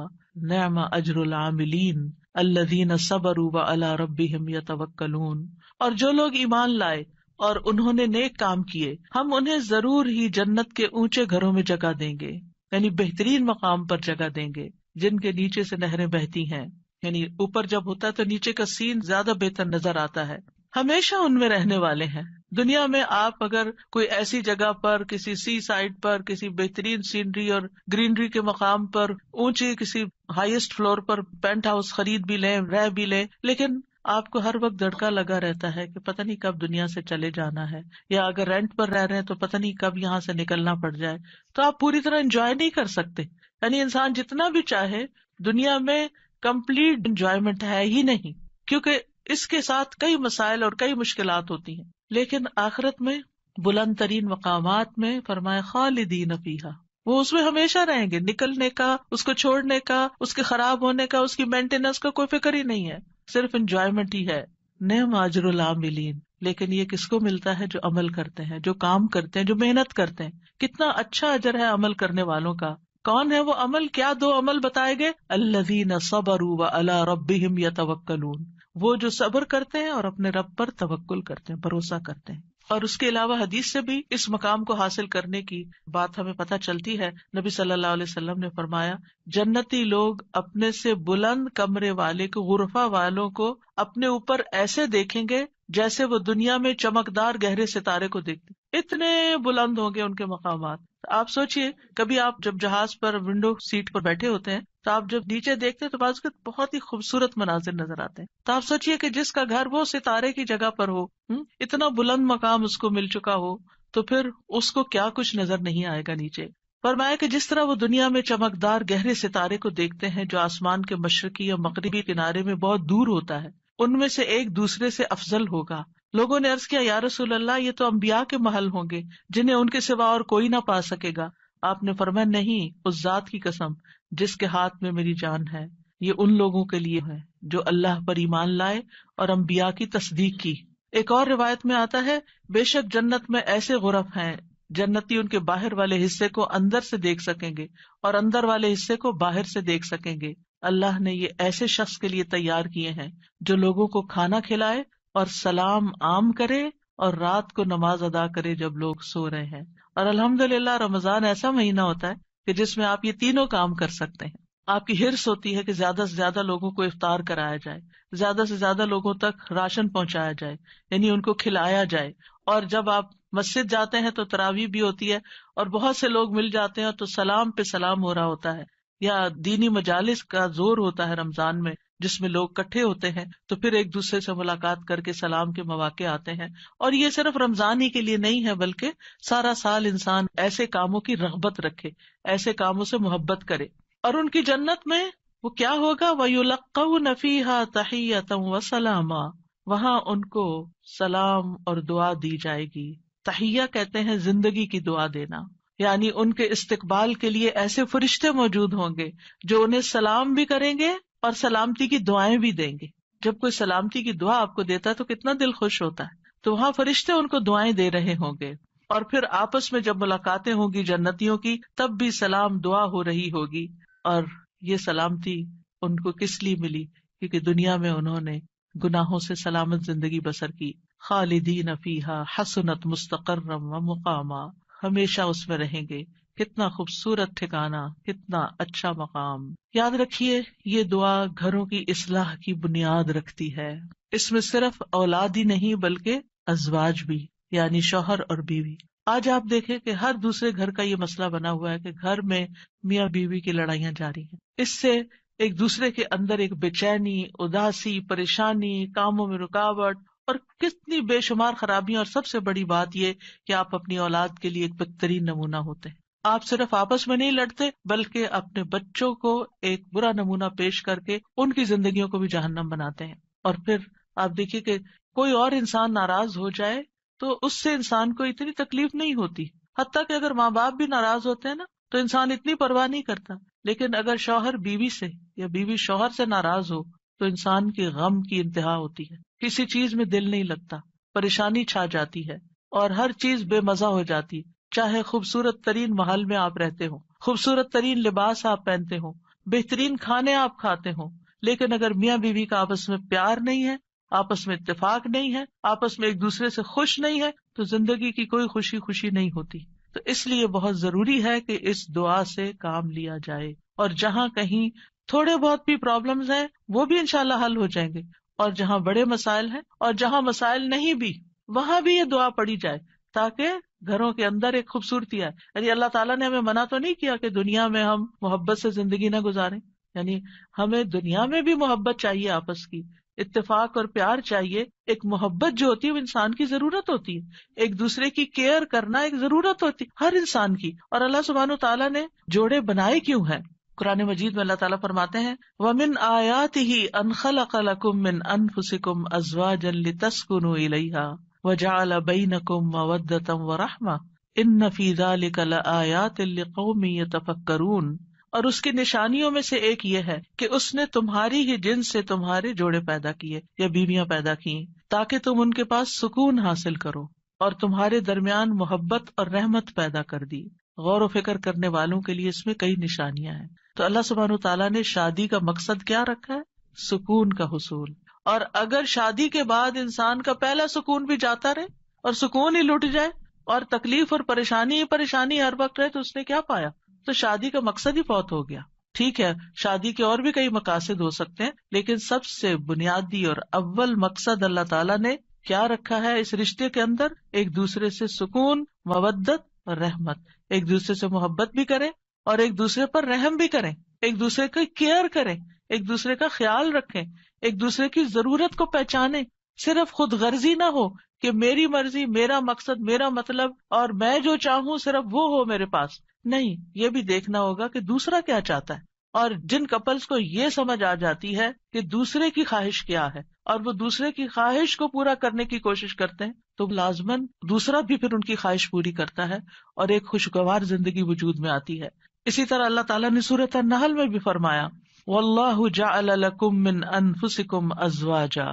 नअमा अजरुल आमिलीन अल्लदीन सबरू व अला रब्बिहिम यतवक्कलून और जो लोग ईमान लाए और उन्होंने नेक काम किए हम उन्हें ज़रूर ही जन्नत के ऊँचे घरों में जगह देंगे यानी बेहतरीन मकाम पर जगह देंगे जिनके नीचे से नहरें बहती हैं यानी ऊपर जब होता है तो नीचे का सीन ज़्यादा बेहतर नज़र आता है। हमेशा उनमें रहने वाले हैं। दुनिया में आप अगर कोई ऐसी जगह पर, किसी सी साइड पर, किसी बेहतरीन सीनरी और ग्रीनरी के मकाम पर ऊँचे किसी हाईएस्ट फ्लोर पर पेंट हाउस खरीद भी लें, रह भी लें, लेकिन आपको हर वक्त धड़का लगा रहता है कि पता नहीं कब दुनिया से चले जाना है। या अगर रेंट पर रह रहे हैं तो पता नहीं कब यहाँ से निकलना पड़ जाए। तो आप पूरी तरह एंजॉय नहीं कर सकते। यानी इंसान जितना भी चाहे, दुनिया में कंप्लीट इंजॉयमेंट है ही नहीं, क्योंकि इसके साथ कई मसाइल और कई मुश्किल होती हैं। लेकिन आखिरत में बुलंद तरीन मकाम में फरमाए खालिदीन फीहा। वो उसमें हमेशा रहेंगे, निकलने का, उसको छोड़ने का, उसके खराब होने का, उसकी मेंटेनेंस का कोई फ़िक्र ही नहीं है। सिर्फ़ इंजॉयमेंट ही है। न माजरुलामिलीन लेकिन ये किसको मिलता है जो अमल करते हैं, जो काम करते हैं, जो मेहनत करते हैं? कितना अच्छा अजर है अमल करने वालों का। कौन है वो अमल? क्या दो अमल बताए गए? अल्लादीन सबरू व अला रबिम या वो जो सब्र करते हैं और अपने रब पर तवक्ल करते हैं, भरोसा करते हैं। और उसके अलावा हदीस से भी इस मकाम को हासिल करने की बात हमें पता चलती है। नबी सल्लल्लाहु अलैहि वसल्लम ने फरमाया जन्नती लोग अपने से बुलंद कमरे वाले को गुरफा वालों को अपने ऊपर ऐसे देखेंगे जैसे वो दुनिया में चमकदार गहरे सितारे को देखते इतने बुलंद होंगे उनके मकाम आप सोचिए कभी आप जब जहाज़ पर विंडो सीट पर बैठे होते हैं तो आप जब नीचे देखते हैं तो बाज बहुत ही खूबसूरत मनाजिर नज़र आते हैं। तो आप सोचिए कि जिसका घर वो सितारे की जगह पर हो? हम्म, इतना बुलंद मकाम उसको मिल चुका हो तो फिर उसको क्या कुछ नज़र नहीं आएगा नीचे। फरमाया कि जिस तरह वो दुनिया में चमकदार गहरे सितारे को देखते हैं, जो आसमान के मशरकी या मकरबी किनारे में बहुत दूर होता है, उनमें से एक दूसरे से अफजल होगा। लोगों ने अर्ज़ किया, या रसूल ये तो अम्बिया के महल होंगे, जिन्हें उनके सिवा और कोई ना पा सकेगा। आपने फरमाया, नहीं, उस जात की कसम, जिसके हाथ में मेरी जान है, ये उन लोगों के लिए है, जो अल्लाह पर ईमान लाए और अम्बिया की तस्दीक की। एक और रिवायत में आता है, बेशक जन्नत में ऐसे गुरफ हैं जन्नती उनके बाहर वाले हिस्से को अंदर से देख सकेंगे और अंदर वाले हिस्से को बाहर से देख सकेंगे। अल्लाह ने ये ऐसे शख्स के लिए तैयार किए हैं जो लोगों को खाना खिलाए और सलाम आम करे और रात को नमाज़ अदा करे जब लोग सो रहे हैं। और अल्हम्दुलिल्लाह, रमज़ान ऐसा महीना होता है कि जिसमें आप ये तीनों काम कर सकते हैं। आपकी हिरस होती है कि ज़्यादा से ज़्यादा लोगों को इफ्तार कराया जाए, ज़्यादा से ज़्यादा लोगों तक राशन पहुँचाया जाए, यानी उनको खिलाया जाए और जब आप मस्जिद जाते हैं तो तरावी भी होती है और बहुत से लोग मिल जाते हैं तो सलाम पे सलाम हो रहा होता है या दीनी मजालिस का ज़ोर होता है रमज़ान में जिसमें लोग इकट्ठे होते हैं तो फिर एक दूसरे से मुलाकात करके सलाम के मौके आते हैं और ये सिर्फ़ रमज़ान ही के लिए नहीं है बल्कि सारा साल इंसान ऐसे कामों की रगबत रखे, ऐसे कामों से मोहब्बत करे। और उनकी जन्नत में वो क्या होगा? वयुलक्कू नफीहा तहियतम व सलामा। वहाँ उनको सलाम और दुआ दी जाएगी। तहिया कहते हैं ज़िंदगी की दुआ देना। यानी उनके इस्तकबाल के लिए ऐसे फरिश्ते मौजूद होंगे जो उन्हें सलाम भी करेंगे और सलामती की दुआएँ भी देंगे। जब कोई सलामती की दुआ आपको देता है तो कितना दिल खुश होता है। तो वहाँ फरिश्ते उनको दुआएँ दे रहे होंगे। और फिर आपस में जब मुलाकातें होंगी जन्नतियों की, तब भी सलाम दुआ हो रही होगी। और ये सलामती उनको किस लिए मिली? क्योंकि दुनिया में उन्होंने गुनाहों से सलामत ज़िंदगी बसर की। खालिदीन अफीहा हसनत मुस्तकर व मुकामा। हमेशा उसमें रहेंगे। कितना खूबसूरत ठिकाना, कितना अच्छा मकाम। याद रखिए, ये दुआ घरों की इसलाह की बुनियाद रखती है। इसमें सिर्फ़ औलाद ही नहीं, बल्कि अजवाज भी, यानी शौहर और बीवी। आज आप देखें कि हर दूसरे घर का ये मसला बना हुआ है कि घर में मियाँ बीवी की लड़ाइयाँ जारी हैं। इससे एक दूसरे के अंदर एक बेचैनी, उदासी, परेशानी, कामों में रुकावट, और कितनी बेशुमार खराबियाँ। और सबसे बड़ी बात यह कि आप अपनी औलाद के लिए एक बेहतरीन नमूना होते हैं। आप सिर्फ़ आपस में नहीं लड़ते, बल्कि अपने बच्चों को एक बुरा नमूना पेश करके उनकी जिंदगियों को भी जहन्नम बनाते हैं। और फिर आप देखिए कि कोई और इंसान नाराज़ हो जाए तो उससे इंसान को इतनी तकलीफ़ नहीं होती। हती कि अगर माँ बाप भी नाराज़ होते हैं ना तो इंसान इतनी परवाह नहीं करता। लेकिन अगर शौहर बीवी से या बीवी शौहर से नाराज़ हो तो इंसान के गम की इंतहा होती है। किसी चीज़ में दिल नहीं लगता, परेशानी छा जाती है और हर चीज़ बेमजा हो जाती है। चाहे खूबसूरत तरीन महल में आप रहते हो, खूबसूरत तरीन लिबास आप पहनते हो, बेहतरीन खाने आप खाते हो, लेकिन अगर मियाँ बीवी का आपस में प्यार नहीं है, आपस में इतफाक नहीं है, आपस में एक दूसरे से खुश नहीं है तो ज़िंदगी की कोई खुशी खुशी नहीं होती। तो इसलिए बहुत ज़रूरी है कि इस दुआ से काम लिया जाए। और जहाँ कहीं थोड़े बहुत भी प्रॉब्लम्स हैं, वो भी इंशाल्लाह हल हो जाएँगे। और जहाँ बड़े मसाइल हैं और जहाँ मसाइल नहीं भी, वहाँ भी ये दुआ पड़ी जाए, ताकि घरों के अंदर एक खूबसूरती आए। यानी अल्लाह ताला ने हमें मना तो नहीं किया कि दुनिया में हम मोहब्बत से ज़िंदगी ना गुजारें। यानी हमें दुनिया में भी मोहब्बत चाहिए आपस की। इत्तेफाक और प्यार चाहिए, एक मोहब्बत जो होती है वो इंसान की ज़रूरत होती है। एक दूसरे की केयर करना एक ज़रूरत होती है हर इंसान की। और अल्लाह सुबहान तला ने जोड़े बनाए क्यों है? कुरान मजीद में अल्लाह ताला फरमाते हैं, वमिन आयात ही अनखलकुम मिन अनफुसिकुम अजवाजन लितस्कुनु इलैहा वजअल बैनकुम मवद्दतम व रहमा। इन फ़ी ज़ालिका लआयात लिकौमी यतफक्करून। और उसकी निशानियों में से एक ये है कि उसने तुम्हारी ही जिन से तुम्हारे जोड़े पैदा किए या बीवियाँ पैदा की, ताकि तुम उनके पास सुकून हासिल करो और तुम्हारे दरमियान मोहब्बत और रहमत पैदा कर दी। गौर फ़िक्र करने वालों के लिए इसमें कई निशानियाँ हैं। तो अल्लाह सुबहान तला ने शादी का मकसद क्या रखा है? सुकून का हसूल। और अगर शादी के बाद इंसान का पहला सुकून भी जाता रहे और सुकून ही लुट जाए और तकलीफ़ और परेशानी ही परेशानी हर वक्त रहे तो उसने क्या पाया? तो शादी का मकसद ही बहुत हो गया। ठीक है, शादी के और भी कई मकासद हो सकते हैं, लेकिन सबसे बुनियादी और अव्वल मकसद अल्लाह ताला ने क्या रखा है इस रिश्ते के अंदर? एक दूसरे से सुकून, मवद्दत और रहमत। एक दूसरे से मोहब्बत भी करें और एक दूसरे पर रहम भी करें। एक दूसरे की केयर करें, एक दूसरे का ख्याल रखें, एक दूसरे की ज़रूरत को पहचाने सिर्फ़ खुद गर्जी ना हो कि मेरी मर्ज़ी, मेरा मकसद, मेरा मतलब और मैं जो चाहूँ सिर्फ़ वो हो मेरे पास। नहीं, ये भी देखना होगा कि दूसरा क्या चाहता है। और जिन कपल्स को ये समझ आ जाती है कि दूसरे की ख्वाहिश क्या है और वो दूसरे की ख्वाहिश को पूरा करने की कोशिश करते हैं तो लाजमन दूसरा भी फिर उनकी ख्वाहिश पूरी करता है और एक खुशगवार ज़िंदगी वजूद में आती है। इसी तरह अल्लाह ताला ने सूरत नहल में भी फरमाया, वल्लाहु जअलकुम मिन अनफुसिकुम अजवाजा।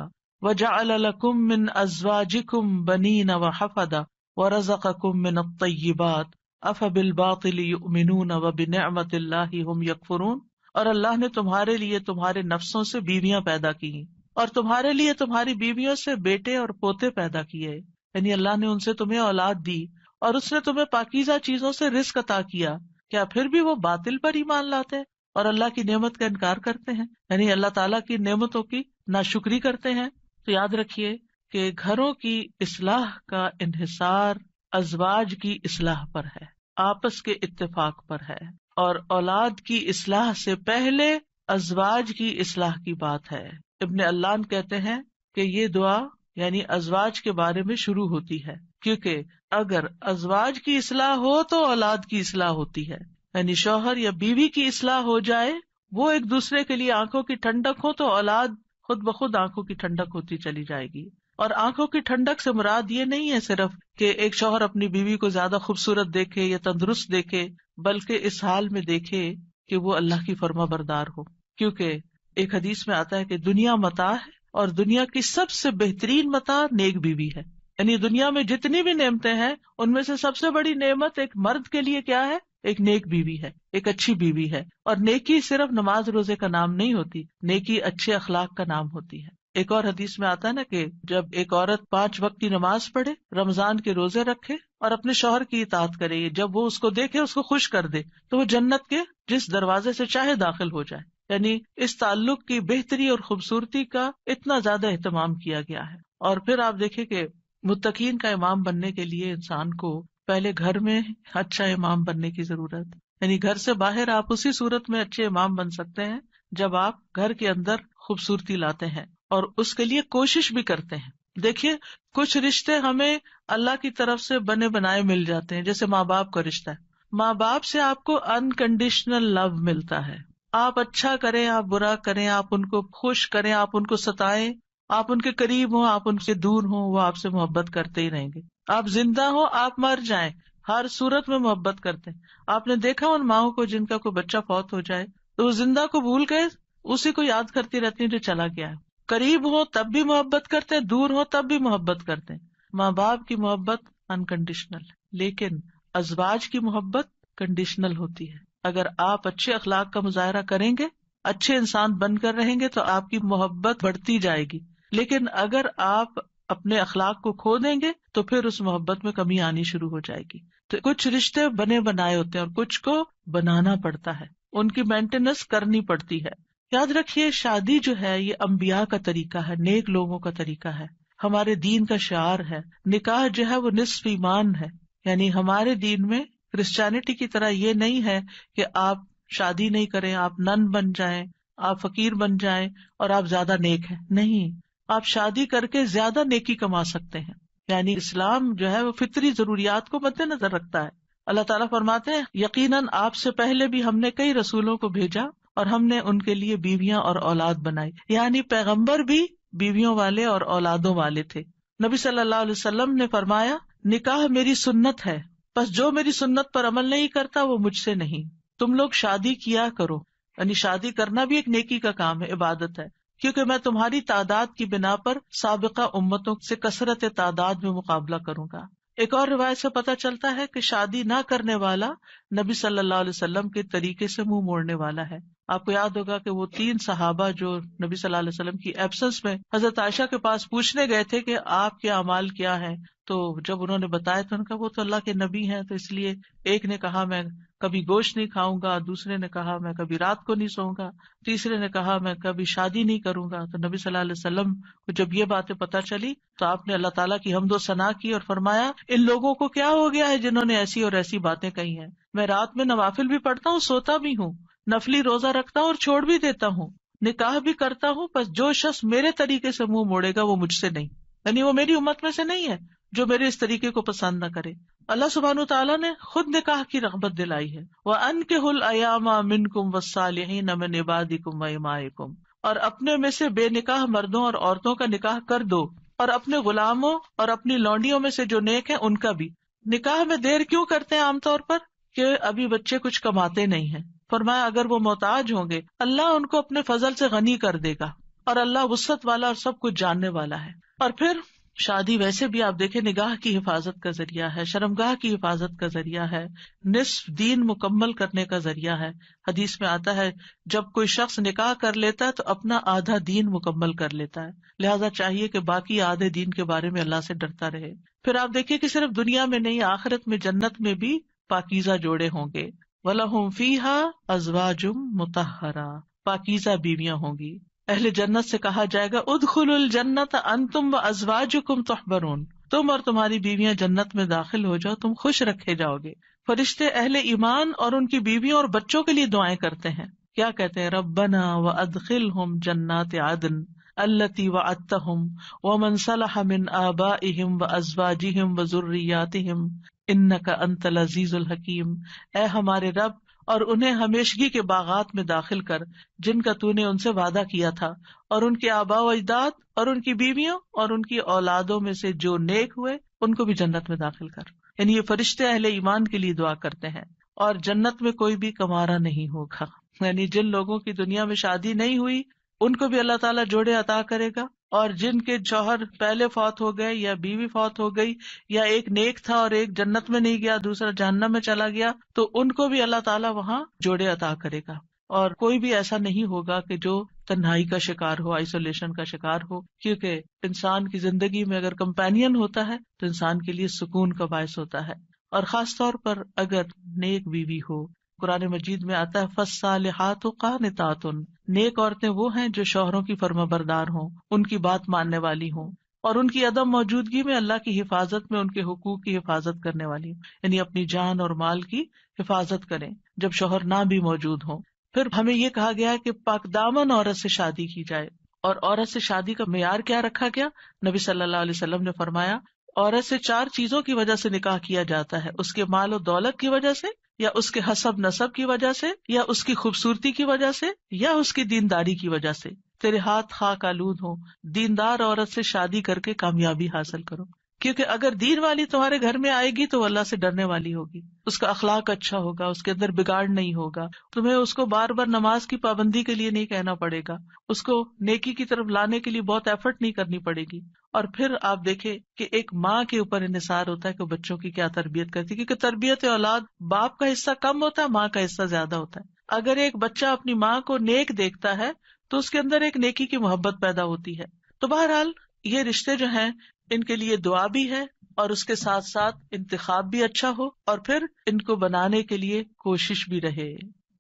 और अल्लाह ने तुम्हारे लिए तुम्हारे नफ्सों से बीवियाँ पैदा की और तुम्हारे लिए तुम्हारी बीवियों से बेटे और पोते पैदा किए यानी अल्लाह ने उनसे तुम्हें औलाद दी और उसने तुम्हें पाकिजा चीज़ों से रिस्क अता किया क्या फिर भी वो बातिल पर ही मान लाते हैं और अल्लाह की नेमत का इनकार करते हैं यानी अल्लाह ताला की नेमतों की नाशुक्री करते हैं तो याद रखिए कि घरों की इसलाह का इन्हिसार अजवाज की इसलाह पर है, आपस के इत्तेफाक पर है, और औलाद की इसलाह से पहले अजवाज की इसलाह की बात है। इब्ने अल्लाह कहते हैं कि ये दुआ, यानी अजवाज के बारे में शुरू होती है, क्योंकि अगर अजवाज की इसलाह हो तो औलाद की इसलाह होती है। यानी शौहर या बीवी की इसलाह हो जाए, वो एक दूसरे के लिए आँखों की ठंडक हो तो औलाद खुद ब खुद आँखों की ठंडक होती चली जाएगी। और आँखों की ठंडक से मुराद ये नहीं है सिर्फ़ कि एक शौहर अपनी बीवी को ज़्यादा खूबसूरत देखे या तंदुरुस्त देखे, बल्कि इस हाल में देखे कि वो अल्लाह की फर्मा बरदार हो। क्योंकि एक हदीस में आता है कि दुनिया मता है और दुनिया की सबसे बेहतरीन मता नेक बीवी है। यानी दुनिया में जितनी भी नेमतें हैं, उनमें से सबसे बड़ी नेमत एक मर्द के लिए क्या है? एक नेक बीवी है। एक अच्छी बीवी है। और नेकी सिर्फ़ नमाज़ रोज़े का नाम नहीं होती, नेकी अच्छे अखलाक का नाम होती है। एक और हदीस में आता है ना कि जब एक औरत पाँच वक्त की नमाज़ पढ़े, रमज़ान के रोज़े रखे और अपने शोहर की इतात करे, जब वो उसको देखे, उसको खुश कर दे तो वो जन्नत के जिस दरवाजे से चाहे दाखिल हो जाए। यानी इस ताल्लुक की बेहतरी और खूबसूरती का इतना ज़्यादा एहतमाम किया गया है। और फिर आप देखें कि मुतकीन का इमाम बनने के लिए इंसान को पहले घर में अच्छा इमाम बनने की ज़रूरत यानी घर से बाहर आप उसी सूरत में अच्छे इमाम बन सकते हैं, जब आप घर के अंदर खूबसूरती लाते हैं और उसके लिए कोशिश भी करते हैं। देखिए, कुछ रिश्ते हमें अल्लाह की तरफ़ से बने बनाए मिल जाते हैं, जैसे माँ बाप का रिश्ता है। माँ बाप से आपको अनकंडीशनल लव मिलता है। आप अच्छा करें, आप बुरा करें, आप उनको खुश करें, आप उनको सताएँ, आप उनके करीब हो, आप उनसे दूर हो, वो आपसे मोहब्बत करते ही रहेंगे। आप ज़िंदा हो, आप मर जाएँ। हर सूरत में मोहब्बत करते हैं। आपने देखा उन माओ को जिनका कोई बच्चा फौत हो जाए तो वो ज़िंदा को भूल गए, उसी को याद करती रहती है जो चला गया है। करीब हो तब भी मोहब्बत करते हैं, दूर हो तब भी मोहब्बत करते हैं। माँ बाप की मोहब्बत अनकंडीशनल लेकिन अजवाज की मोहब्बत कंडीशनल होती है। अगर आप अच्छे अखलाक का मुजाहरा करेंगे, अच्छे इंसान बनकर रहेंगे तो आपकी मोहब्बत बढ़ती जाएगी। लेकिन अगर आप अपने अखलाक को खो देंगे तो फिर उस मोहब्बत में कमी आनी शुरू हो जाएगी। तो कुछ रिश्ते बने बनाए होते हैं और कुछ को बनाना पड़ता है। उनकी मेंटेनेंस करनी पड़ती है। याद रखिए, शादी जो है, ये अम्बिया का तरीका है, नेक लोगों का तरीका है। हमारे दीन का शार है। निकाह जो है, वो निस्फ ईमान है। यानी हमारे दीन में क्रिश्चियनिटी की तरह ये नहीं है कि आप शादी नहीं करें, आप नन बन जाएँ, आप फकीर बन जाएँ और आप ज़्यादा नेक हैं। नहीं। आप शादी करके ज़्यादा नेकी कमा सकते हैं। यानी इस्लाम जो है वो फितरी जरूरियात को मद्देनजर रखता है। अल्लाह ताला फरमाते हैं, यकीनन आपसे पहले भी हमने कई रसूलों को भेजा और हमने उनके लिए बीवियाँ और औलाद बनाई। यानी पैगंबर भी बीवियों वाले और औलादों वाले थे। नबी सल्लल्लाहु अलैहि वसल्लम ने फरमाया, निकाह मेरी सुन्नत है, बस जो मेरी सुन्नत पर अमल नहीं करता वो मुझसे नहीं। तुम लोग शादी किया करो। यानी शादी करना भी एक नेकी का काम है, इबादत है। क्योंकि मैं तुम्हारी तादाद की बिना पर सबका उम्मतों से कसरत तादाद में मुकाबला करूँगा। एक और रिवायत से पता चलता है कि शादी न करने वाला नबी सल्लल्लाहु अलैहि वसल्लम के तरीके से मुँह मोड़ने वाला है। आपको याद होगा कि वो तीन सहाबा जो नबी सल्लल्लाहु अलैहि वसल्लम की एब्सेंस में हज़रत आयशा के पास पूछने गए थे कि आपके अमाल क्या है तो जब उन्होंने बताया तो उनका वो तो अल्लाह के नबी हैं तो इसलिए एक ने कहा, मैं कभी गोश्त नहीं खाऊँगा, दूसरे ने कहा, मैं कभी रात को नहीं सोऊँगा। तीसरे ने कहा, मैं कभी शादी नहीं करूँगा। तो नबी सल्लल्लाहु अलैहि वसल्लम को जब ये बातें पता चली तो आपने अल्लाह ताला की हमदो सना की और फरमाया, इन लोगों को क्या हो गया है जिन्होंने ऐसी और ऐसी बातें कही हैं? मैं रात में नवाफिल भी पढ़ता हूँ, सोता भी हूँ, नफली रोजा रखता हूँ और छोड़ भी देता हूँ। निकाह भी करता हूँ, बस जो शख्स मेरे तरीके से मुँह मोड़ेगा वो मुझसे नहीं। यानी वो मेरी उम्मत में से नहीं है, जो मेरे इस तरीके को पसंद न करे। अल्लाह सुबहान तला ने खुद निकाह की रगबत दिलाई है। वह अन के हुल अयामा मिन कुम वसालहीन मिन इबादिकुम वमाकुम और अपने में से बेनिकाह मर्दों और औरतों का निकाह कर दो। और अपने गुलामों और अपनी लौंडियों में से जो नेक है, उनका भी। निकाह में देर क्यों करते हैं आमतौर पर? कि अभी बच्चे कुछ कमाते नहीं है। फरमाया, अगर वो मोहताज होंगे, अल्लाह उनको अपने फजल से गनी कर देगा। और अल्लाह वसत वाला और सब कुछ जानने वाला है। और फिर शादी वैसे भी आप देखें, निगाह की हिफाजत का ज़रिया है, शर्मगाह की हिफाजत का ज़रिया है, निस्फ दीन मुकम्मल करने का ज़रिया है। हदीस में आता है, जब कोई शख्स निकाह कर लेता है तो अपना आधा दीन मुकम्मल कर लेता है। लिहाजा चाहिए कि बाकी आधे दीन के बारे में अल्लाह से डरता रहे। फिर आप देखिए कि सिर्फ़ दुनिया में नहीं, आखिरत में जन्नत में भी पाकिजा जोड़े होंगे। वलहुम फीहा अजवाजुम मुतहरा पाकिजा बीवियाँ होंगी। अहले जन्नत से कहा जाएगा उदखुल जन्नत अनतुम व अजवाजुकुम तहबरून। तुम और तुम्हारी बीवियाँ जन्नत में दाखिल हो जाओ, तुम खुश रखे जाओगे। फरिश्ते अहले ईमान और उनकी बीवियों और बच्चों के लिए दुआएँ करते हैं। क्या कहते हैं? रब्बना व अदखिल हम जन्नत आदन अल्लती व अतहम व मनसलह मिन आबाइहिम व अजवाजिहिम व जुर्रियातिहिम। इन्नका अंतल अजीजुल हकीम। ए हमारे रब और उन्हें हमेशगी के बागात में दाखिल कर, जिनका तूने उनसे वादा किया था, और उनके आबा अजदाद और उनकी बीवियों, और उनकी औलादों में से जो नेक हुए, उनको भी जन्नत में दाखिल कर। यानी ये फरिश्ते अहले ईमान के लिए दुआ करते हैं, और जन्नत में कोई भी कमारा नहीं होगा। यानी जिन लोगों की दुनिया में शादी नहीं हुई, उनको भी अल्लाह ताला जोड़े अता करेगा और जिनके जौहर पहले फौत हो गए या बीवी फौत हो गई, या एक नेक था और एक जन्नत में नहीं गया, दूसरा जहन्नम में चला गया तो उनको भी अल्लाह ताला वहाँ जोड़े अता करेगा। और कोई भी ऐसा नहीं होगा कि जो तन्हाई का शिकार हो आइसोलेशन का शिकार हो, क्योंकि इंसान की ज़िंदगी में अगर कंपेनियन होता है तो इंसान के लिए सुकून का बायस होता है। और खास तौर पर अगर नेक बीवी हो कुरान मजीद में आता है फसालहात कानतातुन नेक औरतें वो हैं जो शोहरों की फर्मा बरदार हों, उनकी बात मानने वाली हों, और उनकी अदम मौजूदगी में अल्लाह की हिफाजत में उनके हुकूक की हिफाजत करने वाली यानी अपनी जान और माल की हिफाजत करें, जब शोहर ना भी मौजूद हो। फिर हमें ये कहा गया है कि पाकदामन औरत से शादी की जाए। और औरत से शादी का मैार क्या रखा गया? नबी सल्लल्लाहु अलैहि वसल्लम ने फरमाया, औरत से चार चीज़ों की वजह से निकाह किया जाता है, उसके माल और दौलत की वजह से या उसके हसब नसब की वजह से, या उसकी खूबसूरती की वजह से, या उसकी दीनदारी की वजह से। तेरे हाथ खाक आलूद हो, दीनदार औरत से शादी करके कामयाबी हासिल करो। क्योंकि अगर दीन वाली तुम्हारे घर में आएगी तो अल्लाह से डरने वाली होगी। उसका अखलाक अच्छा होगा, उसके अंदर बिगाड़ नहीं होगा। तुम्हें उसको बार बार नमाज़ की पाबंदी के लिए नहीं कहना पड़ेगा। उसको नेकी की तरफ़ लाने के लिए बहुत एफर्ट नहीं करनी पड़ेगी। और फिर आप देखें कि एक माँ के ऊपर इंसार होता है कि बच्चों की क्या तरबियत करती है। क्योंकि तरबियत औलाद बाप का हिस्सा कम होता है, माँ का हिस्सा ज़्यादा होता है। अगर एक बच्चा अपनी माँ को नेक देखता है तो उसके अंदर एक नेकी की मोहब्बत पैदा होती है। तो बहरहाल, ये रिश्ते जो हैं इनके लिए दुआ भी है और उसके साथ साथ इंतखाब भी अच्छा हो और फिर इनको बनाने के लिए कोशिश भी रहे।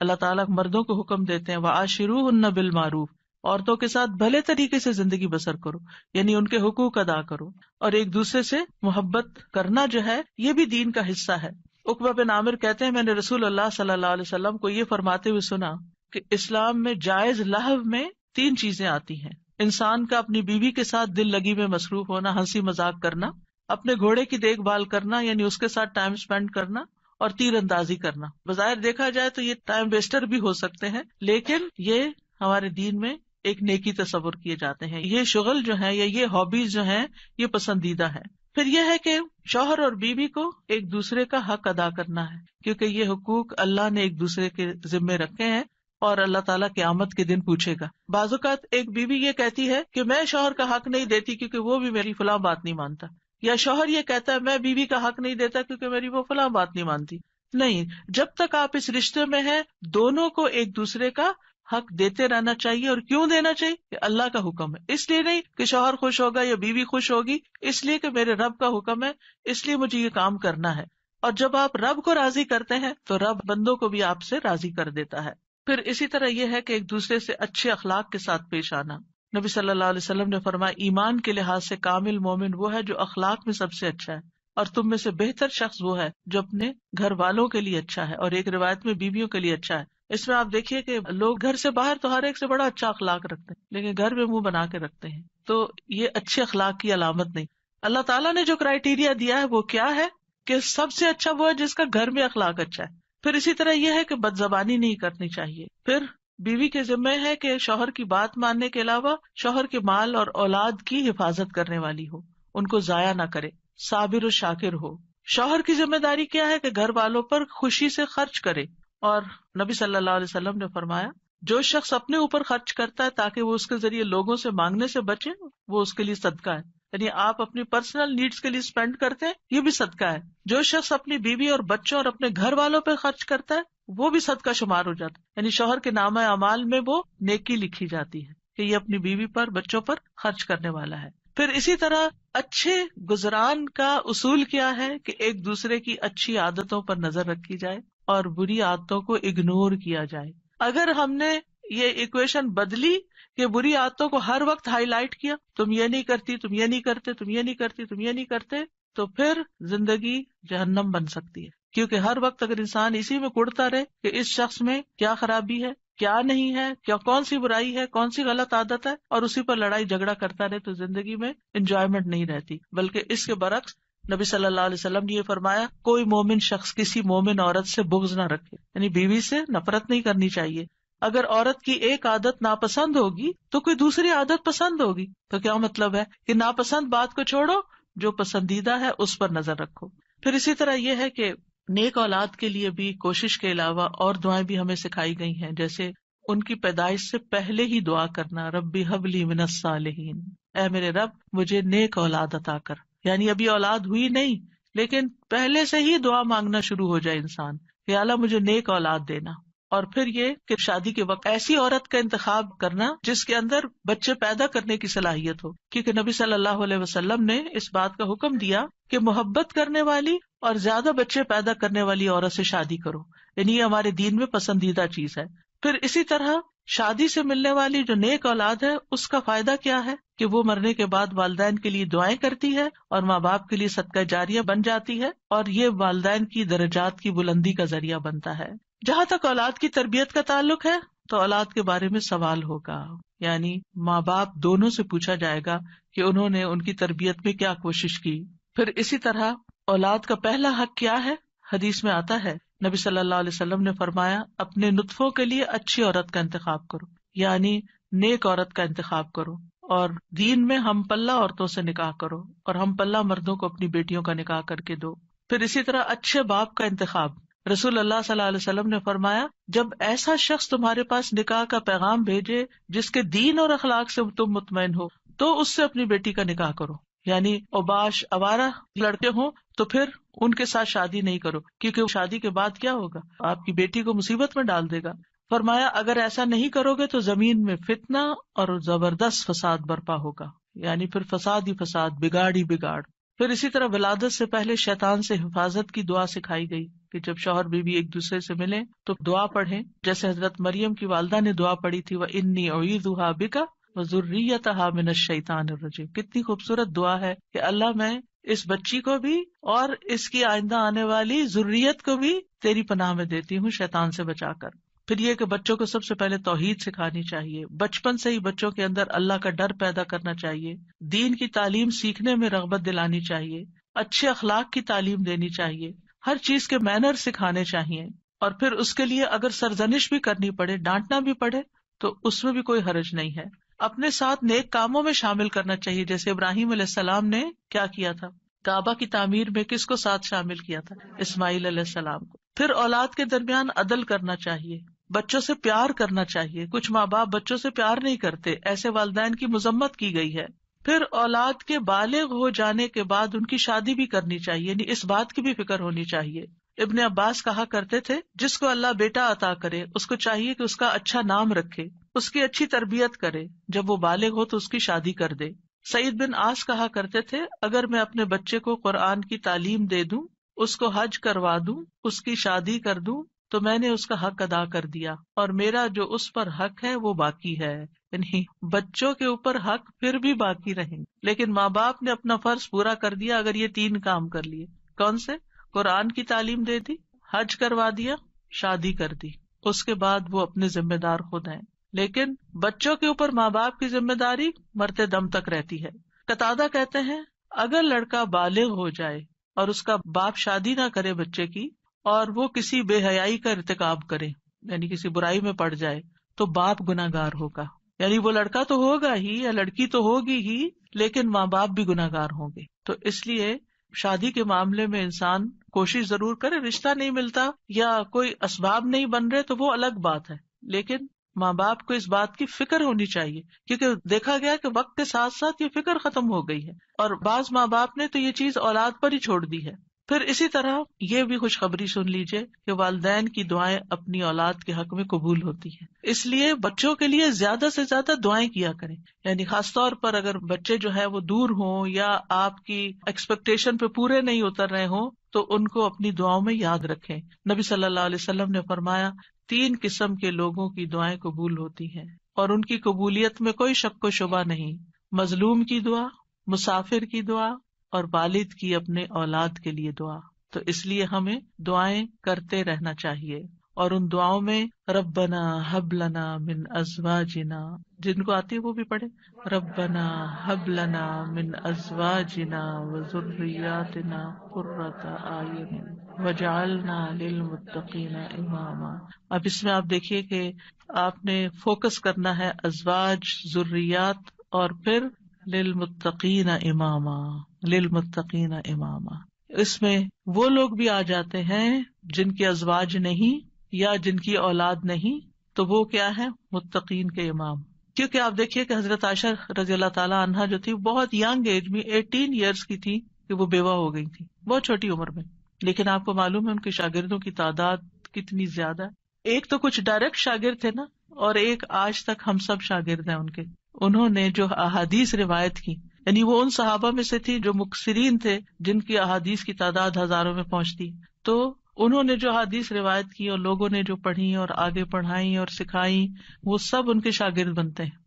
अल्लाह ताला मर्दों को हुक्म देते हैं वह आशिरू उन्न बिल मारूफ औरतों के साथ भले तरीके से ज़िंदगी बसर करो, यानी उनके हुकूक अदा करो। और एक दूसरे से मोहब्बत करना जो है, ये भी दीन का हिस्सा है। उकबा बिन आमिर कहते हैं, मैंने रसूल अल्लाह सल्लल्लाहु अलैहि वसल्लम को ये फरमाते हुए सुना कि इस्लाम में जायज़ लहव में तीन चीज़ें आती हैं। इंसान का अपनी बीवी के साथ दिल लगी में मसरूफ होना, हँसी मज़ाक करना, अपने घोड़े की देखभाल करना, यानी उसके साथ टाइम स्पेंड करना और तीर अंदाजी करना। बाज़ार देखा जाए तो ये टाइम वेस्टर भी हो सकते हैं, लेकिन ये हमारे दीन में एक नेकी तस्वर किए जाते हैं। ये शुगल जो है या ये हॉबीज जो है, ये पसंदीदा है। फिर यह है कि शौहर और बीवी को एक दूसरे का हक अदा करना है, क्योंकि ये हुकूक अल्लाह ने एक दूसरे के जिम्मे रखे हैं और अल्लाह ताला क्यामत के दिन पूछेगा। बाजुकात, एक बीवी ये कहती है कि मैं शोहर का हक नहीं देती क्योंकि वो भी मेरी फला बात नहीं मानता। या शोहर ये कहता है, मैं बीवी का हक नहीं देता क्योंकि मेरी वो फला बात नहीं मानती। नहीं, जब तक आप इस रिश्ते में हैं, दोनों को एक दूसरे का हक देते रहना चाहिए और क्यों देना चाहिए? कि अल्लाह का हुक्म है। इसलिए नहीं कि शोहर खुश होगा या बीवी खुश होगी, इसलिए कि मेरे रब का हुक्म है, इसलिए मुझे ये काम करना है। और जब आप रब को राज़ी करते हैं तो रब बंदों को भी आपसे राज़ी कर देता है। फिर इसी तरह यह है कि एक दूसरे से अच्छे अखलाक के साथ पेश आना। नबी सल्लल्लाहु अलैहि वसल्लम ने फरमाया, ईमान के लिहाज से कामिल मोमिन वो है जो अखलाक में सबसे अच्छा है और तुम में से बेहतर शख्स वो है जो अपने घर वालों के लिए अच्छा है और एक रिवायत में बीवियों के लिए अच्छा है। इसमें आप देखिए कि लोग घर से बाहर तो हर एक से बड़ा अच्छा अखलाक रखते हैं, लेकिन घर में मुँह बना के रखते हैं। तो ये अच्छे अखलाक की अलामत नहीं। अल्लाह ताला ने जो क्राइटेरिया दिया है वो क्या है कि सबसे अच्छा वो है जिसका घर में अखलाक अच्छा है। फिर इसी तरह यह है कि बदजबानी नहीं करनी चाहिए। फिर बीवी के जिम्मे है कि शोहर की बात मानने के अलावा शोहर के माल और औलाद की हिफाजत करने वाली हो। उनको जाया ना करे, साबिर और शाकिर हो। शोहर की ज़िम्मेदारी क्या है कि घर वालों पर खुशी से खर्च करे? और नबी सल्लल्लाहु अलैहि वसल्लम ने फरमाया, जो शख्स अपने ऊपर खर्च करता है ताकि वो उसके ज़रिए लोगों से मांगने से बचे, वो उसके लिए सदका है। यानी आप अपनी पर्सनल नीड्स के लिए स्पेंड करते हैं, ये भी सदका है। जो शख्स अपनी बीवी और बच्चों और अपने घर वालों पर खर्च करता है, वो भी सदका शुमार हो जाता है। यानी शोहर के नाम अमाल में वो नेकी लिखी जाती है कि ये अपनी बीवी पर, बच्चों पर खर्च करने वाला है। फिर इसी तरह अच्छे गुजरान का उसूल क्या है कि एक दूसरे की अच्छी आदतों पर नज़र रखी जाए और बुरी आदतों को इग्नोर किया जाए। अगर हमने ये इक्वेशन बदली कि बुरी आदतों को हर वक्त हाईलाइट किया, तुम ये नहीं करती, तुम ये नहीं करते, तुम ये नहीं करती, तुम ये नहीं करते तो फिर ज़िंदगी जहन्नम बन सकती है। क्योंकि हर वक्त अगर इंसान इसी में कुड़ता रहे कि इस शख्स में क्या खराबी है, क्या नहीं है, क्या कौन सी बुराई है, कौन सी गलत आदत है, और उसी पर लड़ाई झगड़ा करता रहे तो ज़िंदगी में इंजॉयमेंट नहीं रहती। बल्कि इसके बरक्स नबी सल्लल्लाहु अलैहि वसल्लम ने ये फरमाया, कोई मोमिन शख्स किसी मोमिन औरत से बुग्ज ना रखे, यानी बीवी से नफरत नहीं करनी चाहिए। अगर औरत की एक आदत नापसंद होगी तो कोई दूसरी आदत पसंद होगी। तो क्या मतलब है कि नापसंद बात को छोड़ो, जो पसंदीदा है उस पर नज़र रखो। फिर इसी तरह यह है कि नेक औलाद के लिए भी कोशिश के अलावा और दुआएँ भी हमें सिखाई गई हैं। जैसे, उनकी पैदाइश से पहले ही दुआ करना, रब्बी हबली मिनसालहीन ऐ मेरे रब, मुझे नेक औलाद अता कर। यानी अभी औलाद हुई नहीं, लेकिन पहले से ही दुआ मांगना शुरू हो जाए इंसान अल्लाह मुझे नेक औलाद देना। और फिर ये कि शादी के वक्त ऐसी औरत का इंतखाब करना जिसके अंदर बच्चे पैदा करने की सलाहियत हो। क्योंकि नबी सल्लल्लाहु अलैहि वसल्लम ने इस बात का हुक्म दिया कि मोहब्बत करने वाली और ज़्यादा बच्चे पैदा करने वाली औरत से शादी करो। यानी ये हमारे दीन में पसंदीदा चीज़ है। फिर इसी तरह शादी से मिलने वाली जो नेक औलाद है, उसका फ़ायदा क्या है? कि वो मरने के बाद वालदेन के लिए दुआएँ करती है और माँ बाप के लिए सदका जारिया बन जाती है और ये वालदेन की दर्जात की बुलंदी का ज़रिया बनता है। जहाँ तक औलाद की तरबियत का ताल्लुक है तो औलाद के बारे में सवाल होगा। यानी माँ बाप दोनों से पूछा जाएगा कि उन्होंने उनकी तरबियत में क्या कोशिश की। फिर इसी तरह औलाद का पहला हक क्या है? हदीस में आता है, नबी सल्लल्लाहु अलैहि वसल्लम ने फरमाया, अपने नुतफों के लिए अच्छी औरत का इंतखाब करो। यानी नेक औरत का इंतखाब करो। और दीन में हम पल्ला औरतों से निकाह करो और हम पल्ला मर्दों को अपनी बेटियों का निकाह करके दो। फिर इसी तरह अच्छे बाप का इंतखाब। रसूल अल्लाह वसल्लम ने फरमाया, जब ऐसा शख्स तुम्हारे पास निकाह का पैगाम भेजे, जिसके दीन और अखलाक से तुम मुतमिन हो तो उससे अपनी बेटी का निकाह करो। यानी ओबाश अवारा लड़के हों तो फिर उनके साथ शादी नहीं करो, क्योंकि शादी के बाद क्या होगा? आपकी बेटी को मुसीबत में डाल देगा। फरमाया, अगर ऐसा नहीं करोगे तो ज़मीन में फितना और ज़बरदस्त फसाद बर्पा होगा। यानी फिर फसाद ही फसाद, बिगाड़ ही बिगाड़। फिर इसी तरह विलादत से पहले शैतान से हिफाजत की दुआ सिखाई गई कि जब शोहर बीवी एक दूसरे से मिले तो दुआ पढ़े। जैसे हज़रत मरियम की वालदा ने दुआ पढ़ी थी, वह इन्नी ओईदुहा बिका वजुर्रियत मिन शैतान कितनी खूबसूरत दुआ है कि अल्लाह मैं इस बच्ची को भी और इसकी आइंदा आने वाली जुर्रियत को भी तेरी पनाह में देती हूँ शैतान से बचाकर। फिर ये कि बच्चों को सबसे पहले तोहीद सिखानी चाहिए। बचपन से ही बच्चों के अंदर अल्लाह का डर पैदा करना चाहिए। दीन की तालीम सीखने में रगबत दिलानी चाहिए। अच्छे अखलाक की तालीम देनी चाहिए। हर चीज़ के मैनर सिखाने चाहिए। और फिर उसके लिए अगर सरजनिश भी करनी पड़े, डांटना भी पड़े तो उसमें भी कोई हरज नहीं है। अपने साथ नेक कामों में शामिल करना चाहिए। जैसे इब्राहिम सलाम ने क्या किया था? काबा की तामीर में किसको साथ शामिल किया था? इस्माइल सलाम को। फिर औलाद के दरमियान अदल करना चाहिए। बच्चों से प्यार करना चाहिए। कुछ माँ बाप बच्चों से प्यार नहीं करते। ऐसे वालदेन की मजम्मत की गई है। फिर औलाद के बालिग हो जाने के बाद उनकी शादी भी करनी चाहिए। यानी इस बात की भी फ़िक्र होनी चाहिए। इबन अब्बास कहा करते थे, जिसको अल्लाह बेटा अता करे, उसको चाहिए कि उसका अच्छा नाम रखे, उसकी अच्छी तरबियत करे। जब वो बालिग हो तो उसकी शादी कर दे। सईद बिन आस कहा करते थे, अगर मैं अपने बच्चे को कुरान की तालीम दे दूँ, उसको हज करवा दूँ, उसकी शादी कर दूँ तो मैंने उसका हक अदा कर दिया और मेरा जो उस पर हक है वो बाकी है। यानी बच्चों के ऊपर हक फिर भी बाकी रहेंगे। लेकिन माँ बाप ने अपना फ़र्ज़ पूरा कर दिया अगर ये तीन काम कर लिए। कौन से? कुरान की तालीम दे दी, हज करवा दिया, शादी कर दी। उसके बाद वो अपने जिम्मेदार खुद हैं। लेकिन बच्चों के ऊपर माँ बाप की ज़िम्मेदारी मरते दम तक रहती है। कतादा कहते हैं, अगर लड़का बालिग हो जाए और उसका बाप शादी ना करे बच्चे की और वो किसी बेहयाई का इरतकाब करे, यानी किसी बुराई में पड़ जाए तो बाप गुनागार होगा। यानी वो लड़का तो होगा ही, या लड़की तो होगी ही, लेकिन माँ बाप भी गुनागार होंगे। तो इसलिए शादी के मामले में इंसान कोशिश ज़रूर करे, रिश्ता नहीं मिलता या कोई असबाब नहीं बन रहे तो वो अलग बात है। लेकिन माँ बाप को इस बात की फ़िक्र होनी चाहिए, क्योंकि देखा गया कि वक्त के साथ साथ ये फ़िक्र खत्म हो गई है। और बाज माँ बाप ने तो ये चीज़ औलाद पर ही छोड़ दी है। फिर इसी तरह ये भी खुशखबरी सुन लीजिए कि वालदेन की दुआएँ अपनी औलाद के हक में कबूल होती हैं। इसलिए बच्चों के लिए ज़्यादा से ज़्यादा दुआएँ किया करें। यानी खासतौर पर अगर बच्चे जो है वो दूर हों या आपकी एक्सपेक्टेशन पे पूरे नहीं उतर रहे हों तो उनको अपनी दुआओं में याद रखें। नबी सल्लल्लाहु अलैहि वसल्लम ने फरमाया, तीन किस्म के लोगों की दुआएँ कबूल होती हैं और उनकी कबूलियत में कोई शक शुबा नहीं। मजलूम की दुआ, मुसाफिर की दुआ और वालिद की अपने औलाद के लिए दुआ। तो इसलिए हमें दुआएँ करते रहना चाहिए और उन दुआओं में रब्बना हबलना मिन अजवाजिना। जिनको आती है वो भी पढ़े। रब्बना हबलना मिन अजवाजिना वजुर्रियातिना कुर्रता आयुन वजालना लिल मुत्तकीना इमामा। अब इसमें आप देखिए कि आपने फोकस करना है अजवाज, जुर्रियात और फिर लिल मुत्तकीना इमामा लिल मुत्तकीना इमामा। इसमें वो लोग भी आ जाते हैं जिनकी अजवाज नहीं या जिनकी औलाद नहीं तो वो क्या है? मुत्तकीन के इमाम। क्योंकि आप देखिए कि हज़रत आशा रज़ी अल्लाह तला अनहा जो थी, बहुत यंग एज में, एटीन ईयर्स की थी कि वो बेवा हो गई थी, बहुत छोटी उम्र में। लेकिन आपको मालूम है उनके शागिर्दों की तादाद कितनी ज़्यादा है। एक तो कुछ डायरेक्ट शागिर्द थे ना, और एक आज तक हम सब शागिर्द हैं उनके। उन्होंने जो अहादीस रिवायत की, यानी वो उन सहाबा में से थी जो मुखसरीन थे, जिनकी अहादीस की तादाद हज़ारों में पहुँचती तो उन्होंने जो हदीस रिवायत की और लोगों ने जो पढ़ी और आगे पढ़ाई और सिखाई, वो सब उनके शागिर्द बनते हैं?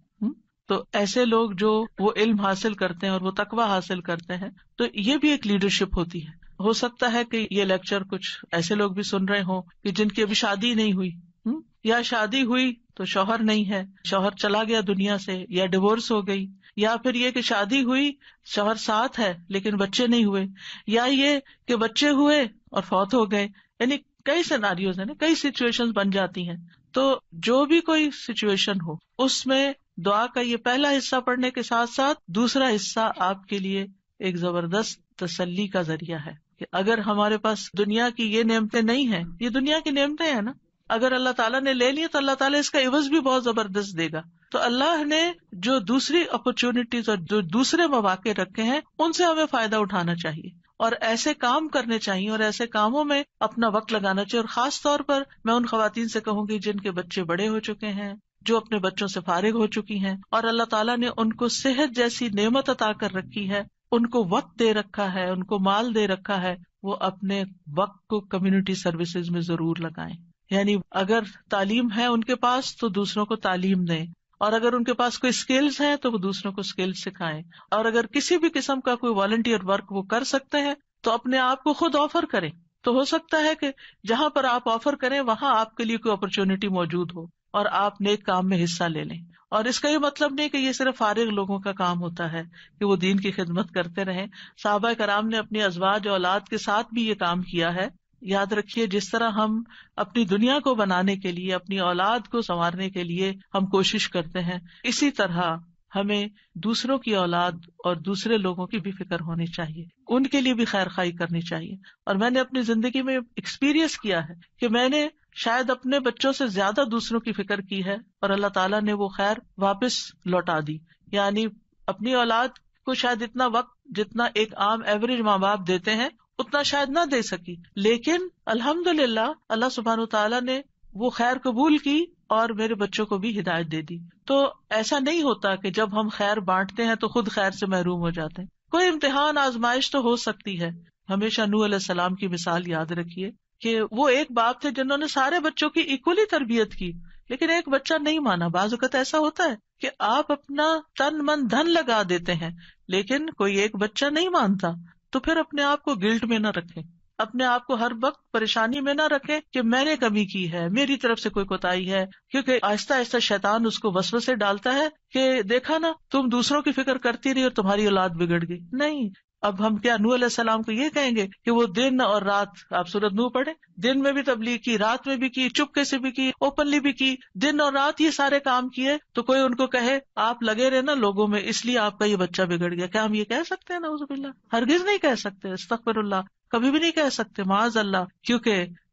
तो ऐसे लोग जो वो इल्म हासिल करते हैं और वो तकवा हासिल करते हैं तो ये भी एक लीडरशिप होती है हो सकता है कि ये लेक्चर कुछ ऐसे लोग भी सुन रहे हो कि जिनकी अभी शादी नहीं हुई? या शादी हुई तो शौहर नहीं है, शौहर चला गया दुनिया से, या डिवोर्स हो गई, या फिर ये कि शादी हुई, शौहर साथ है, लेकिन बच्चे नहीं हुए, या ये कि बच्चे हुए और फौत हो गए, यानी कई सिनारियोज है ना, कई सिचुएशंस बन जाती हैं। तो जो भी कोई सिचुएशन हो, उसमें दुआ का ये पहला हिस्सा पढ़ने के साथ साथ दूसरा हिस्सा आपके लिए एक ज़बरदस्त तसल्ली का ज़रिया है कि अगर हमारे पास दुनिया की ये नियमतें नहीं है, ये दुनिया की नियमतें हैं ना अगर अल्लाह ताला ने ले ली तो अल्लाह ताला इसका इवज भी बहुत ज़बरदस्त देगा। तो अल्लाह ने जो दूसरी अपॉर्चुनिटीज़ और जो दूसरे मौके रखे हैं, उनसे हमें फ़ायदा उठाना चाहिए। और ऐसे काम करने चाहिए और ऐसे कामों में अपना वक्त लगाना चाहिए। और खास तौर पर मैं उन खातन से कहूँगी जिनके बच्चे बड़े हो चुके हैं, जो अपने बच्चों से फारिग हो चुकी हैं। और अल्लाह ताला ने उनको सेहत जैसी नेमत अता कर रखी है, उनको वक्त दे रखा है, उनको माल दे रखा है, वो अपने वक्त को कम्युनिटी सर्विसेज़ में ज़रूर लगाएँ। यानी अगर तालीम है उनके पास तो दूसरों को तालीम दें। और अगर उनके पास कोई स्किल्स हैं तो वो दूसरों को स्किल्स सिखाएँ। और अगर किसी भी किस्म का कोई वॉलंटियर वर्क वो कर सकते हैं तो अपने आप को खुद ऑफ़र करें। तो हो सकता है कि जहाँ पर आप ऑफ़र करें, वहाँ आपके लिए कोई अपॉर्चुनिटी मौजूद हो, और आप नेक काम में हिस्सा ले लें। और इसका ये मतलब नहीं कि ये सिर्फ़ फारिग लोगों का काम होता है, कि वो दीन की खिदमत करते रहें। साहबा कराम ने अपनी अजवाज औलाद के साथ भी ये काम किया है। याद रखिए, जिस तरह हम अपनी दुनिया को बनाने के लिए, अपनी औलाद को संवारने के लिए हम कोशिश करते हैं, इसी तरह हमें दूसरों की औलाद और दूसरे लोगों की भी फ़िक्र होनी चाहिए। उनके लिए भी खैर खाई करनी चाहिए। और मैंने अपनी ज़िंदगी में एक्सपीरियंस किया है कि मैंने शायद अपने बच्चों से ज़्यादा दूसरों की फ़िक्र की है और अल्लाह ताला ने वो खैर वापस लौटा दी। यानी अपनी औलाद को शायद इतना वक्त, जितना एक आम एवरेज माँ बाप देते हैं उतना शायद ना दे सकी। लेकिन अल्हम्दुलिल्लाह अल्लाह सुबहान तला ने वो खैर कबूल की और मेरे बच्चों को भी हिदायत दे दी। तो ऐसा नहीं होता कि जब हम खैर बांटते हैं तो खुद खैर से महरूम हो जाते हैं। कोई इम्तिहान आजमाइश तो हो सकती है। हमेशा नू सलाम की मिसाल याद रखिए कि वो एक बाप थे जिन्होंने सारे बच्चों की इक्वली तरबियत की। लेकिन एक बच्चा नहीं माना। बाजुकत ऐसा होता है कि आप अपना तन मन धन लगा देते हैं, लेकिन कोई एक बच्चा नहीं मानता। तो फिर अपने आप को गिल्ट में न रखें। अपने आप को हर वक्त परेशानी में न रखें कि मैंने कमी की है, मेरी तरफ़ से कोई कोताही है, क्योंकि आहिस्ता आहिस्ता शैतान उसको वसव से डालता है कि देखा ना, तुम दूसरों की फ़िक्र करती रही और तुम्हारी औलाद बिगड़ गई। नहीं अब हम क्या नू सलाम को ये कहेंगे कि वो दिन और रात, आप सूरत नू पढ़े, दिन में भी तबलीग की, रात में भी की, चुपके से भी की, ओपनली भी की, दिन और रात ये सारे काम किए तो कोई उनको कहे, आप लगे रहे ना लोगों में, इसलिए आपका ये बच्चा बिगड़ गया। क्या हम ये कह सकते हैं नवजुबिल्ला हरगिज नहीं कह सकते अस्तफरल्ला कभी भी नहीं कह सकते माज अल्लाह क्योंकि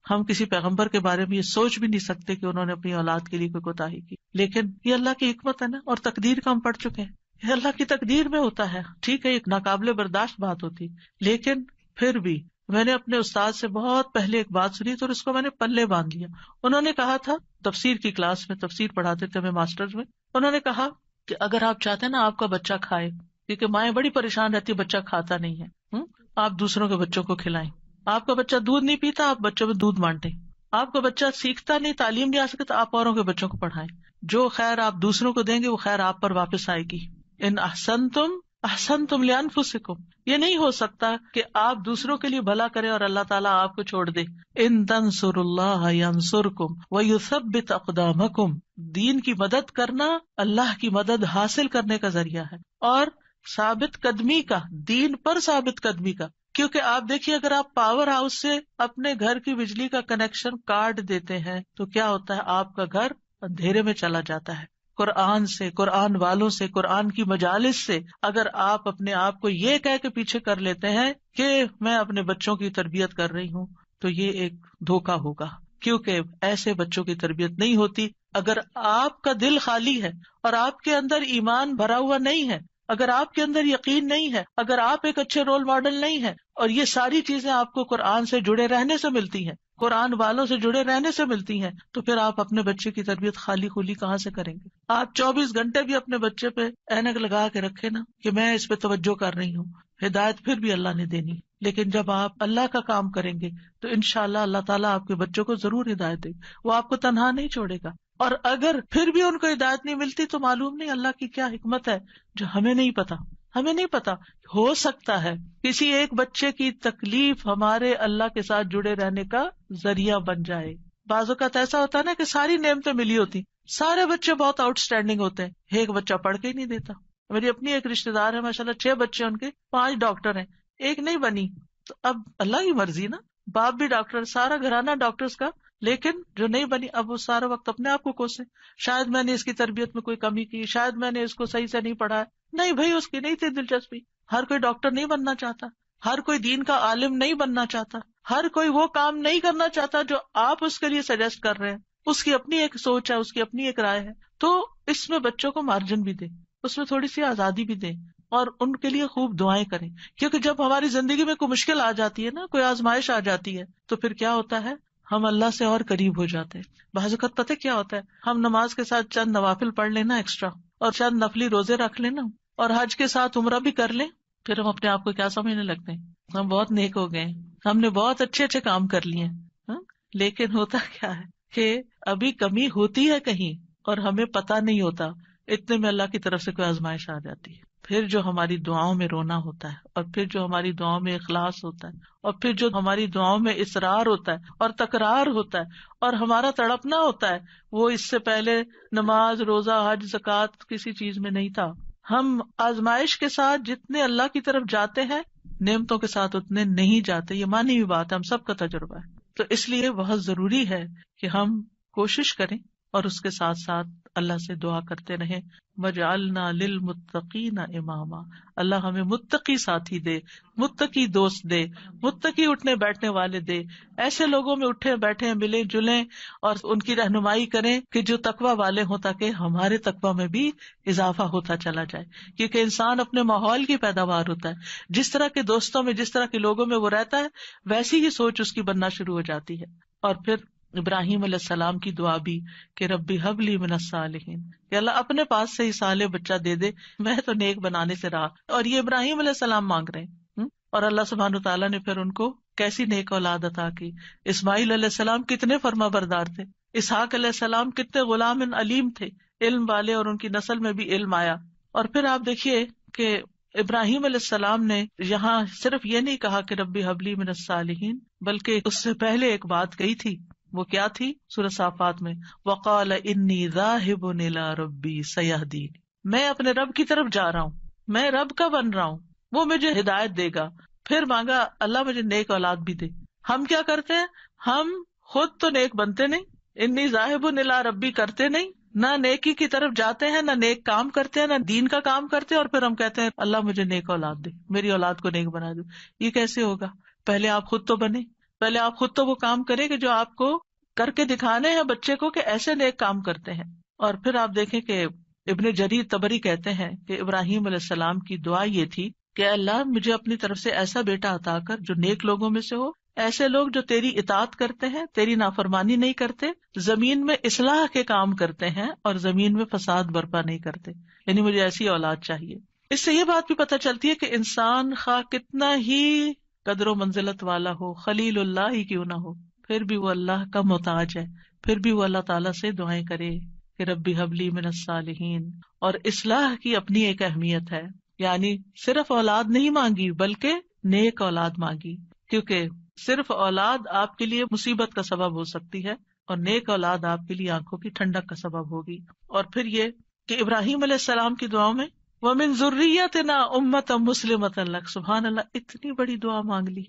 हम किसी पैगंबर के बारे में ये सोच भी नहीं सकते कि उन्होंने अपनी औलाद के लिए कोई कोताही की। लेकिन ये अल्लाह की हिकमत है ना, और तकदीर का हम पढ़ चुके हैं। अल्लाह की तकदीर में होता है। ठीक है, एक नाकाबले बर्दाश्त बात होती। लेकिन फिर भी मैंने अपने उस्ताद से बहुत पहले एक बात सुनी तो उसको मैंने पल्ले बाँध लिया। उन्होंने कहा था, तफसीर की क्लास में तफसीर पढ़ाते थे हमें मास्टर्स में। उन्होंने कहा कि अगर आप चाहते हैं ना आपका बच्चा खाए, क्योंकि माए बड़ी परेशान रहती है, बच्चा खाता नहीं है। हुँ? आप दूसरों के बच्चों को खिलाएँ। आपका बच्चा दूध नहीं पीता, आप बच्चों में दूध बांटे। आपका बच्चा सीखता नहीं, तालीम नहीं आ सकता आप औरों बच्चों को पढ़ाएँ। जो खैर आप दूसरों को देंगे, वो खैर आप पर वापस आएगी। इन अहसन तुम अहसन तुम लियान फुसिकुम ये नहीं हो सकता कि आप दूसरों के लिए भला करें और अल्लाह ताला आपको छोड़ दे। इन तनसुरकुम व युसबित अकदामकुम। दीन की मदद करना अल्लाह की मदद हासिल करने का ज़रिया है। और साबित कदमी का, दीन पर साबित कदमी का। क्योंकि आप देखिए, अगर आप पावर हाउस से अपने घर की बिजली का कनेक्शन काट देते हैं तो क्या होता है? आपका घर अंधेरे में चला जाता है। कुरान से, कुरान वालों से, कुरान की मजालिस से अगर आप अपने आप को ये कह के पीछे कर लेते हैं कि मैं अपने बच्चों की तरबियत कर रही हूँ तो ये एक धोखा होगा। क्योंकि ऐसे बच्चों की तरबियत नहीं होती। अगर आपका दिल खाली है और आपके अंदर ईमान भरा हुआ नहीं है, अगर आपके अंदर यकीन नहीं है, अगर आप एक अच्छे रोल मॉडल नहीं है, और ये सारी चीज़ें आपको कुरान से जुड़े रहने से मिलती हैं कुरान वालों से जुड़े रहने से मिलती हैं तो फिर आप अपने बच्चे की तरबियत खाली खुली कहाँ से करेंगे? आप 24 घंटे भी अपने बच्चे पे एनक लगा के रखे ना, कि मैं इस पे तवज्जो कर रही हूँ, हिदायत फिर भी अल्लाह ने देनी। लेकिन जब आप अल्लाह का काम करेंगे तो इनशाला अल्लाह ताला आपके बच्चों को ज़रूर हिदायत दे, वो आपको तनहा नहीं छोड़ेगा। और अगर फिर भी उनको हिदायत नहीं मिलती तो मालूम नहीं अल्लाह की क्या हिकमत है, जो हमें नहीं पता। हमें नहीं पता, हो सकता है किसी एक बच्चे की तकलीफ़ हमारे अल्लाह के साथ जुड़े रहने का ज़रिया बन जाए। बाजू का ऐसा होता है ना कि सारी नेमतें मिली होती, सारे बच्चे बहुत आउटस्टैंडिंग होते हैं, एक बच्चा पढ़ के ही नहीं देता। मेरी अपनी एक रिश्तेदार है, माशाल्लाह, छह बच्चे उनके पाँच डॉक्टर हैं, एक नहीं बनी। तो अब अल्लाह की मर्ज़ी ना, बाप भी डॉक्टर, सारा घराना डॉक्टर्स का, लेकिन जो नहीं बनी, अब वो सारा वक्त अपने आप को कोसे। शायद मैंने इसकी तरबियत में कोई कमी की, शायद मैंने इसको सही से नहीं पढ़ाया नहीं भाई, उसकी नहीं थी दिलचस्पी। हर कोई डॉक्टर नहीं बनना चाहता। हर कोई दीन का आलिम नहीं बनना चाहता। हर कोई वो काम नहीं करना चाहता जो आप उसके लिए सजेस्ट कर रहे हैं। उसकी अपनी एक सोच है, उसकी अपनी एक राय है। तो इसमें बच्चों को मार्जिन भी दे, उसमें थोड़ी सी आज़ादी भी दे और उनके लिए खूब दुआएँ करें। क्योंकि जब हमारी ज़िंदगी में कोई मुश्किल आ जाती है ना, कोई आजमाइश आ जाती है तो फिर क्या होता है? हम अल्लाह से और करीब हो जाते हैं। बाजुकत पता क्या होता है? हम नमाज़ के साथ चंद नवाफिल पढ़ लेना एक्स्ट्रा और शायद नफली रोज़े रख लेना और हज के साथ उम्र भी कर लें, फिर हम अपने आप को क्या समझने लगते हैं? हम बहुत नेक हो गए हमने बहुत अच्छे अच्छे काम कर लिए हाँ? लेकिन होता क्या है कि अभी कमी होती है कहीं, और हमें पता नहीं होता, इतने में अल्लाह की तरफ़ से कोई आजमाइश आ जाती है। फिर जो हमारी दुआओं में रोना होता है, और फिर जो हमारी दुआओं में इखलास होता है, और फिर जो हमारी दुआओं में इसरार होता है, और तकरार होता है, और हमारा तड़पना होता है, वो इससे पहले नमाज़, रोजा, हज, जक़ात किसी चीज़ में नहीं था। हम आजमाइश के साथ जितने अल्लाह की तरफ़ जाते हैं नियमतों के साथ उतने नहीं जाते। ये मानी हुई बात है, हम सबका तजुर्बा है। तो इसलिए बहुत ज़रूरी है कि हम कोशिश करें और उसके साथ साथ अल्लाह से दुआ करते रहे वजालना लिल मुत्तकीना इमामा। अल्लाह हमें मुत्तकी साथी दे, मुत्तकी दोस्त दे, मुत्तकी उठने बैठने वाले दे। ऐसे लोगों में उठे, बैठे, मिले, जुले और उनकी रहनुमाई करें कि जो तकवा वाले हों ताकि हमारे तकवा में भी इजाफा होता चला जाए। क्योंकि इंसान अपने माहौल की पैदावार होता है। जिस तरह के दोस्तों में, जिस तरह के लोगों में वो रहता है, वैसी ही सोच उसकी बनना शुरू हो जाती है। और फिर इब्राहिम सलाम की दुआ भी कि रब्बी हबली मिनसालहीन अल्लाह अपने पास से ही साले बच्चा दे दे, मैं तो नेक बनाने से रहा। और ये इब्राहिम सलाम मांग रहे हम्म? और अल्लाह सुबहान तला ने फिर उनको कैसी नेक औलाद अता की? इस्माईल सलाम कितने फर्मा बरदार थे। इसहाक सलाम कितने गुलाम अलीम थे। इल्म वाले और उनकी नस्ल में भी इल्म आया। और फिर आप देखिए कि इब्राहिम सलाम ने यहाँ सिर्फ़ ये नहीं कहा कि रब्बी हबली मिनसालहीन बल्कि उससे पहले एक बात कही थी वो क्या थी? सूरज साफात में, वकाल इन्नी राहिबुनिला रब्बी सयाहदीन. मैं अपने रब की तरफ़ जा रहा हूँ। मैं रब का बन रहा हूँ। वो मुझे हिदायत देगा। फिर मांगा, अल्लाह मुझे नेक औलाद भी दे। हम क्या करते हैं? हम खुद तो नेक बनते नहीं। इन्नी जाहिबुनिला रब्बी करते नहीं। ना नेकी की तरफ़ जाते हैं, ना नेक काम करते हैं, ना दीन का काम करते हैं, और फिर हम कहते हैं, अल्लाह मुझे नेक औलाद दे। मेरी औलाद को नेक बना दो। ये कैसे होगा? पहले आप खुद तो बने। पहले आप खुद तो वो काम करें कि जो आपको करके दिखाने हैं बच्चे को कि ऐसे नेक काम करते हैं। और फिर आप देखें कि इबन जरीर तबरी कहते हैं कि इब्राहिम सलाम की दुआ ये थी कि अल्लाह मुझे अपनी तरफ़ से ऐसा बेटा अता कर जो नेक लोगों में से हो। ऐसे लोग जो तेरी इतात करते हैं, तेरी नाफरमानी नहीं करते, ज़मीन में इसलाह के काम करते हैं और ज़मीन में फसाद बर्पा नहीं करते। यानी मुझे ऐसी औलाद चाहिए। इससे ये बात भी पता चलती है कि इंसान खा कितना ही कदर मंजिलत वाला हो खलील ही क्यों ना हो? फिर भी वो अल्लाह का मोहताज है। फिर भी वो अल्लाह ताला से दुआएँ करे कि रब्बी हबली मिनसालहीन और इसलाह की अपनी एक अहमियत है। यानी सिर्फ़ औलाद नहीं मांगी, बल्कि नेक औलाद मांगी। क्योंकि सिर्फ़ औलाद आपके लिए मुसीबत का सबब हो सकती है और नेक औलाद आपके लिए आँखों की ठंडक का सबब होगी। और फिर ये कि इब्राहिम की दुआओं में वमिन जुर्रियत ना उम्मत मुस्लिमत सुबहान अल्लाह इतनी बड़ी दुआ मांग ली?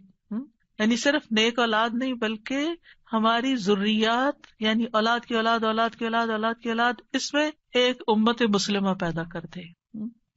यानी सिर्फ़ नेक औलाद नहीं बल्कि हमारी जुर्रियात यानी औलाद की औलाद औलाद की औलाद औलाद की औलाद इसमें एक उम्मत मुस्लिमा पैदा कर दे?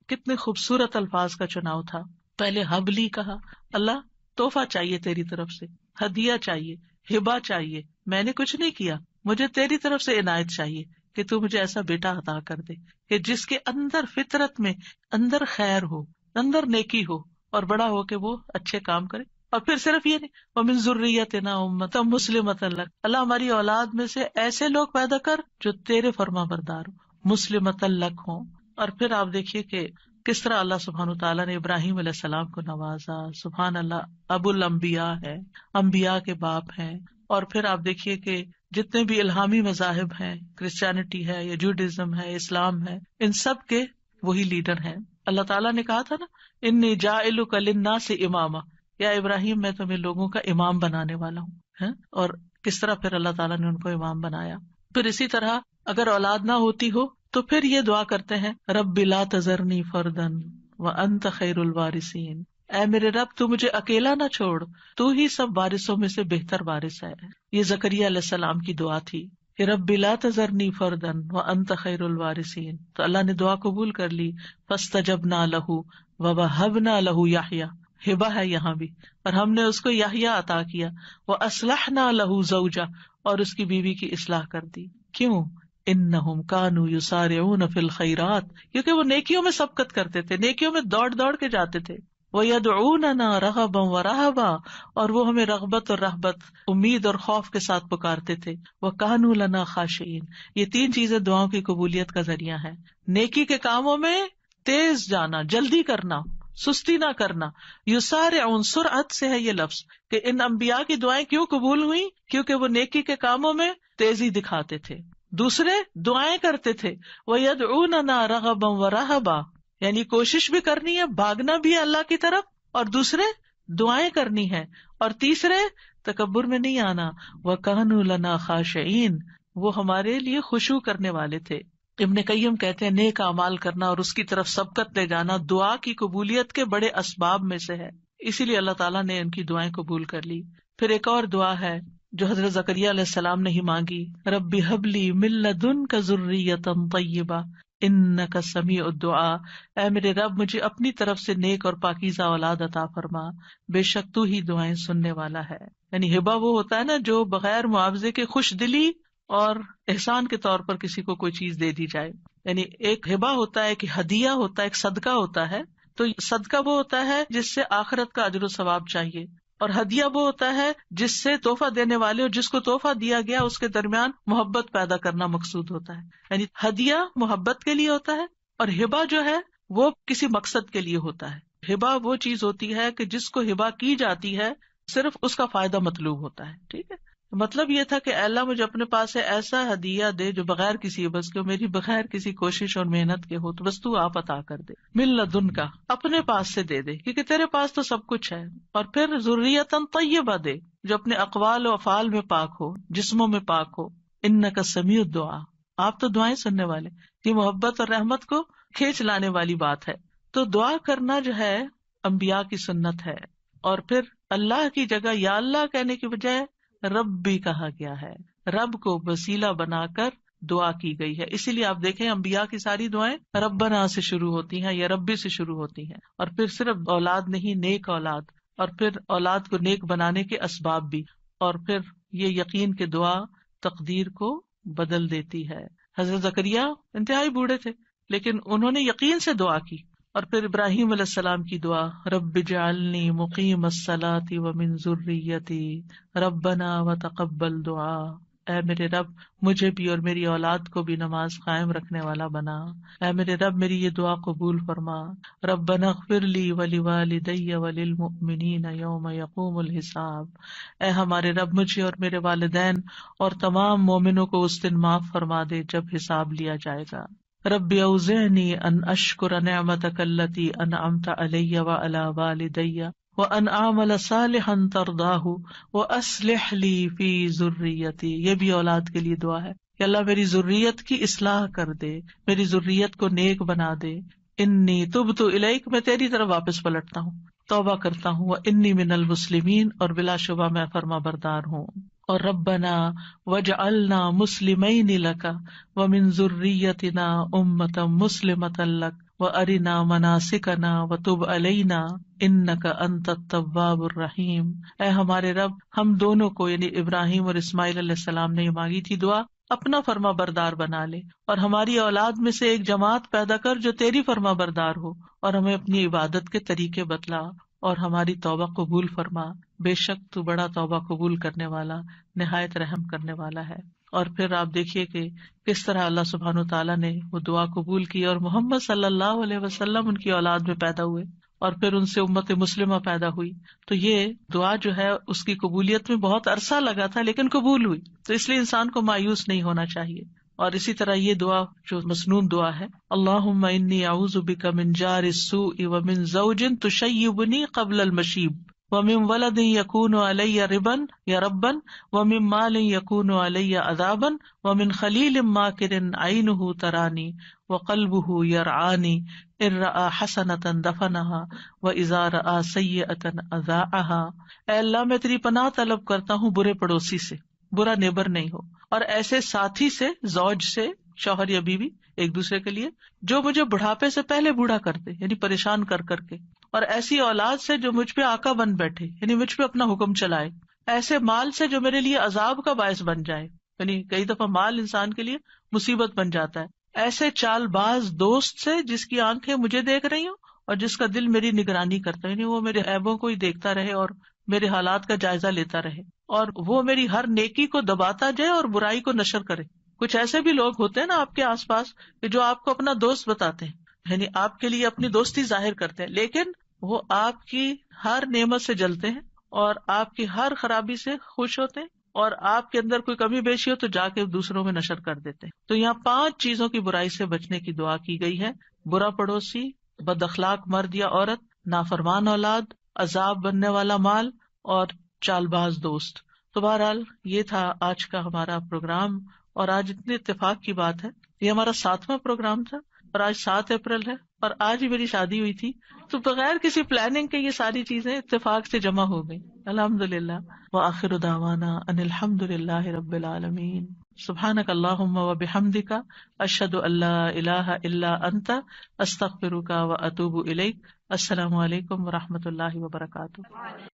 कितने खूबसूरत अल्फाज का चुनाव था पहले हबली कहा अल्लाह तोहफा चाहिए तेरी तरफ़ से हदिया चाहिए हिबा चाहिए मैंने कुछ नहीं किया मुझे तेरी तरफ़ से इनायत चाहिए कि तू मुझे ऐसा बेटा अदा कर दे कि जिसके अंदर फितरत में अंदर खैर हो, अंदर नेकी हो और बड़ा हो के वो अच्छे काम करे। और फिर सिर्फ़ ये नहीं वमिन जुर्रियत ना उम्मत मुस्लिम अल्लाह हमारी औलाद में से ऐसे लोग पैदा कर जो तेरे फर्मा बरदार हो मुस्लिम हो। और फिर आप देखिए कि किस तरह अल्लाह सुबहान तला ने इब्राहिम सलाम को नवाजा। सुबहान अल्लाह अबुल अम्बिया है अम्बिया के बाप हैं। और फिर आप देखिए कि जितने भी इल्हामी मजाहब हैं क्रिश्चियनिटी है, या जूडिज्म है इस्लाम है, इन सब के वही लीडर हैं। अल्लाह ताला ने कहा था ना इन कलिन्ना से इमामा। या इब्राहिम, मैं तुम्हें लोगों का इमाम बनाने वाला हूँ और किस तरह फिर अल्लाह ताला ने उनको इमाम बनाया? फिर इसी तरह, अगर औलाद ना होती हो तो फिर ये दुआ करते हैं रब बिला तजरनी फरदन व अंत खैरुल वारिसीन। ऐ मेरे रब, तू मुझे अकेला ना छोड़। तू ही सब वारिसों में से बेहतर वारिस है। ये जकरिया सलाम की दुआ थी कि रब बिला तजरनी फरदन व अंत खैरुल वारिसीन। तो अल्लाह ने दुआ कबूल कर ली फस्तजब ना लहू व वहब ना लहू याहिया। हिबा है यहाँ भी। और हमने उसको याहिया अता किया। वो असलाह ना लहू जऊजा और उसकी बीवी की इसलाह कर दी। क्यों? इन कानू युसार फिल खैरात। क्योंकि वो नेकियों में सबकत करते थे, नेकियों में दौड़ दौड़ के जाते थे। वो यदना रहबम व रहबा, और वो हमें रगबत और रहबत, उम्मीद और खौफ के साथ पुकारते थे। वह कानू लना खाशीन ये तीन चीज़ें दुआओं की कबूलियत का ज़रिया है। नेकी के कामों में तेज जाना, जल्दी करना, सुस्ती ना करना। युसार सुरअत से है ये लफ्ज, कि इन अम्बिया की दुआएँ क्यों कबूल हुई? क्योंकि वो नेकी के कामों में तेज़ी दिखाते थे। दूसरे, दुआएँ करते थे। वह यद ना रगबम व रहबा यानी कोशिश भी करनी है, भागना भी अल्लाह की तरफ़, और दूसरे दुआएँ करनी है, और तीसरे तकबर में नहीं आना। वह कहनु लना वो हमारे लिए खुशू करने वाले थे। इब्ने कईम कहते हैं, नेक अमाल करना और उसकी तरफ़ सबकत ले जाना दुआ की कबूलियत के बड़े असबाब में से है। इसीलिए अल्लाह ताला ने उनकी दुआएँ कबूल कर ली। फिर एक और दुआ है, जो हज़रत जकरिया ने ही मांगी रबी हबली मिल्लदुन का जुर्रियतम इन का समी दुआ ए मेरे रब, मुझे अपनी तरफ़ से नेक और पाकिजा औलाद अता फरमा। बेशक तू ही दुआएँ सुनने वाला है। यानी हिबा वो होता है ना, जो बगैर मुआवजे के खुश दिली और एहसान के तौर पर किसी को कोई चीज़ दे दी जाए। यानी एक हिबा होता है कि हदिया होता है, एक सदका होता है। तो सदका वो होता है जिससे आखिरत का अजर सवाब चाहिए। और हदिया वो होता है जिससे तोहफा देने वाले और जिसको तोहफा दिया गया उसके दरमियान मोहब्बत पैदा करना मकसूद होता है। यानी हदिया मोहब्बत के लिए होता है और हिबा जो है वो किसी मकसद के लिए होता है। हिबा वो चीज़ होती है कि जिसको हिबा की जाती है, सिर्फ़ उसका फ़ायदा मतलूब होता है, ठीक है? मतलब ये था कि अल्लाह मुझे अपने पास से ऐसा हदिया दे जो बगैर किसी बस के मेरी बगैर किसी कोशिश और मेहनत के हो तो बस तू आप अता कर दे। मिल दुन का अपने पास से दे दे, क्योंकि तेरे पास तो सब कुछ है। और फिर जरूरियतन तय्यबा दे, जो अपने अकवाल और अफाल में पाक हो, जिस्मों में पाक हो। इन का समी दुआ। आप तो दुआएँ सुनने वाले ये मोहब्बत और रहमत को खींच लाने वाली बात है। तो दुआ करना जो है अम्बिया की सुन्नत है। और फिर अल्लाह की जगह या अल्लाह कहने की बजाय रब भी कहा गया है। रब को वसीला बनाकर दुआ की गई है। इसीलिए आप देखें अम्बिया की सारी दुआएँ रब्बना से शुरू होती हैं या रब्बी से शुरू होती हैं। और फिर सिर्फ़ औलाद नहीं, नेक औलाद। और फिर औलाद को नेक बनाने के असबाब भी। और फिर ये यकीन के दुआ तकदीर को बदल देती है। हज़रत जकरिया इंतहाई बूढ़े थे, लेकिन उन्होंने यकीन से दुआ की। और फिर इब्राहिम सलाम की दुआ रब जालनी मुकीम सलाती व मिनजुर्रियती रब्बना व तकब्बल दुआ। ऐ मेरे रब, मुझे भी और मेरी औलाद को भी नमाज़ कायम रखने वाला बना। ऐ मेरे रब, मेरी ये दुआ कबूल फरमा। रब्बना फिरली वली वालिदैया वलिलमुमिनीन यौम यकूमुल हिसाब। ऐ हमारे रब, मुझे और मेरे वालिदैन और तमाम मोमिनों को उस दिन माफ़ फरमा दे जब हिसाब लिया जाएगा। अन अशकुर नअमतकल्लती अनअमत अलैया व अला वालिदैया व अन आमल सालिहन तरदाहु व अस्लिह ली फ़ी जुर्रियती। ये भी औलाद के लिए दुआ है कि अल्लाह मेरी जुर्रियत की इसलाह कर दे, मेरी जुर्रियत को नेक बना दे। इन्नी तुब तो इलाइक मैं तेरी तरफ़ वापस पलटता हूँ, तौबा करता हूँ। इन्नी मिनल मुस्लिमीन, और बिलाशुबा मैं फर्मा बरदार हूँ। और रब्बना वज अलना मुस्लिम लका व मिन जुर्रियतना उम्मतम मुस्लिमत लक व अरिना मनासिकना व तुब अलैना इन्नका अंत रहीम। ए हमारे रब, हम दोनों को यानी इब्राहिम और इस्माइल सलाम ने मांगी थी दुआ, अपना फर्मा बरदार बना ले और हमारी औलाद में से एक जमात पैदा कर जो तेरी फर्मा बरदार हो और हमें अपनी इबादत के तरीके बतला। और हमारी तौबा कबूल फरमा, बेशक तू बड़ा तौबा कबूल करने वाला, नहायत रहम करने वाला है। और फिर आप देखिए कि किस तरह अल्लाह सुबहान तला ने वो दुआ कबूल की और मोहम्मद सल्लल्लाहु अलैहि उनकी औलाद में पैदा हुए और फिर उनसे उम्मत मुस्लिमा पैदा हुई। तो ये दुआ जो है, उसकी कबूलियत में बहुत अरसा लगा था, लेकिन कबूल हुई। तो इसलिए इंसान को मायूस नहीं होना चाहिए। और इसी तरह ये दुआ, जो मसनून दुआ है अल्लाह मिन जार मिन जौजिन तुशय्यिबनी कबल मशीब। व मिम वलद यकून अलैया रिबन, या रब्बन, व मिम माल यकून अलैया अदाबन व मिन खलील माकिरिन आइनहु तरानी, व कल्बहु यरआनी इर्रा हसनतन दफनहा, व इजार आ सैयतन अजाहा अल्लाह, मैं तेरी पनाह तलब करता हूँ बुरे पड़ोसी से। बुरा नेबर नहीं हो। और ऐसे साथी से, जौज से, शौहर या बीवी एक दूसरे के लिए, जो मुझे बुढ़ापे से पहले बूढ़ा करते, यानी परेशान कर करके, और ऐसी औलाद से जो मुझ पे आका बन बैठे, यानी मुझ पे अपना हुक्म चलाए, ऐसे माल से जो मेरे लिए अजाब का बायस बन जाए, यानी कई दफ़ा माल इंसान के लिए मुसीबत बन जाता है। ऐसे चालबाज दोस्त से जिसकी आँखें मुझे देख रही हो, और जिसका दिल मेरी निगरानी करता है वो मेरे ऐबों को ही देखता रहे और मेरे हालात का जायजा लेता रहे। और वो मेरी हर नेकी को दबाता जाए और बुराई को नशर करे। कुछ ऐसे भी लोग होते हैं ना आपके आसपास कि जो आपको अपना दोस्त बताते हैं। यानी आपके लिए अपनी दोस्ती ज़ाहिर करते हैं। लेकिन वो आपकी हर नेमत से जलते हैं और आपकी हर खराबी से खुश होते हैं और आपके अंदर कोई कमी बेशी हो तो जाके दूसरों में नशर कर देते हैं। तो यहाँ पाँच चीज़ों की बुराई से बचने की दुआ की गई है। बुरा पड़ोसी बद अखलाक मर्द या औरत, नाफरमान औलाद, अजाब बनने वाला माल और चालबाज दोस्त। तो बहरहाल, ये था आज का हमारा प्रोग्राम और आज इतने इत्तेफाक की बात है। ये हमारा सातवां प्रोग्राम था और आज सात अप्रैल है और आज ही मेरी शादी हुई थी। तो बगैर किसी प्लानिंग के ये सारी चीज़ें इत्तेफाक से जमा हो गई। अल्हम्दुलिल्लाह। व आखिर दावाना अनिलहमदुल्ला रबालमीन सुबहानक अल्लाहुम्मा व बिहम्दिका। अशहदु अल्ला इलाहा व अतूबु इलैक। अस्सलाम वालेकुम व रहमतुल्लाहि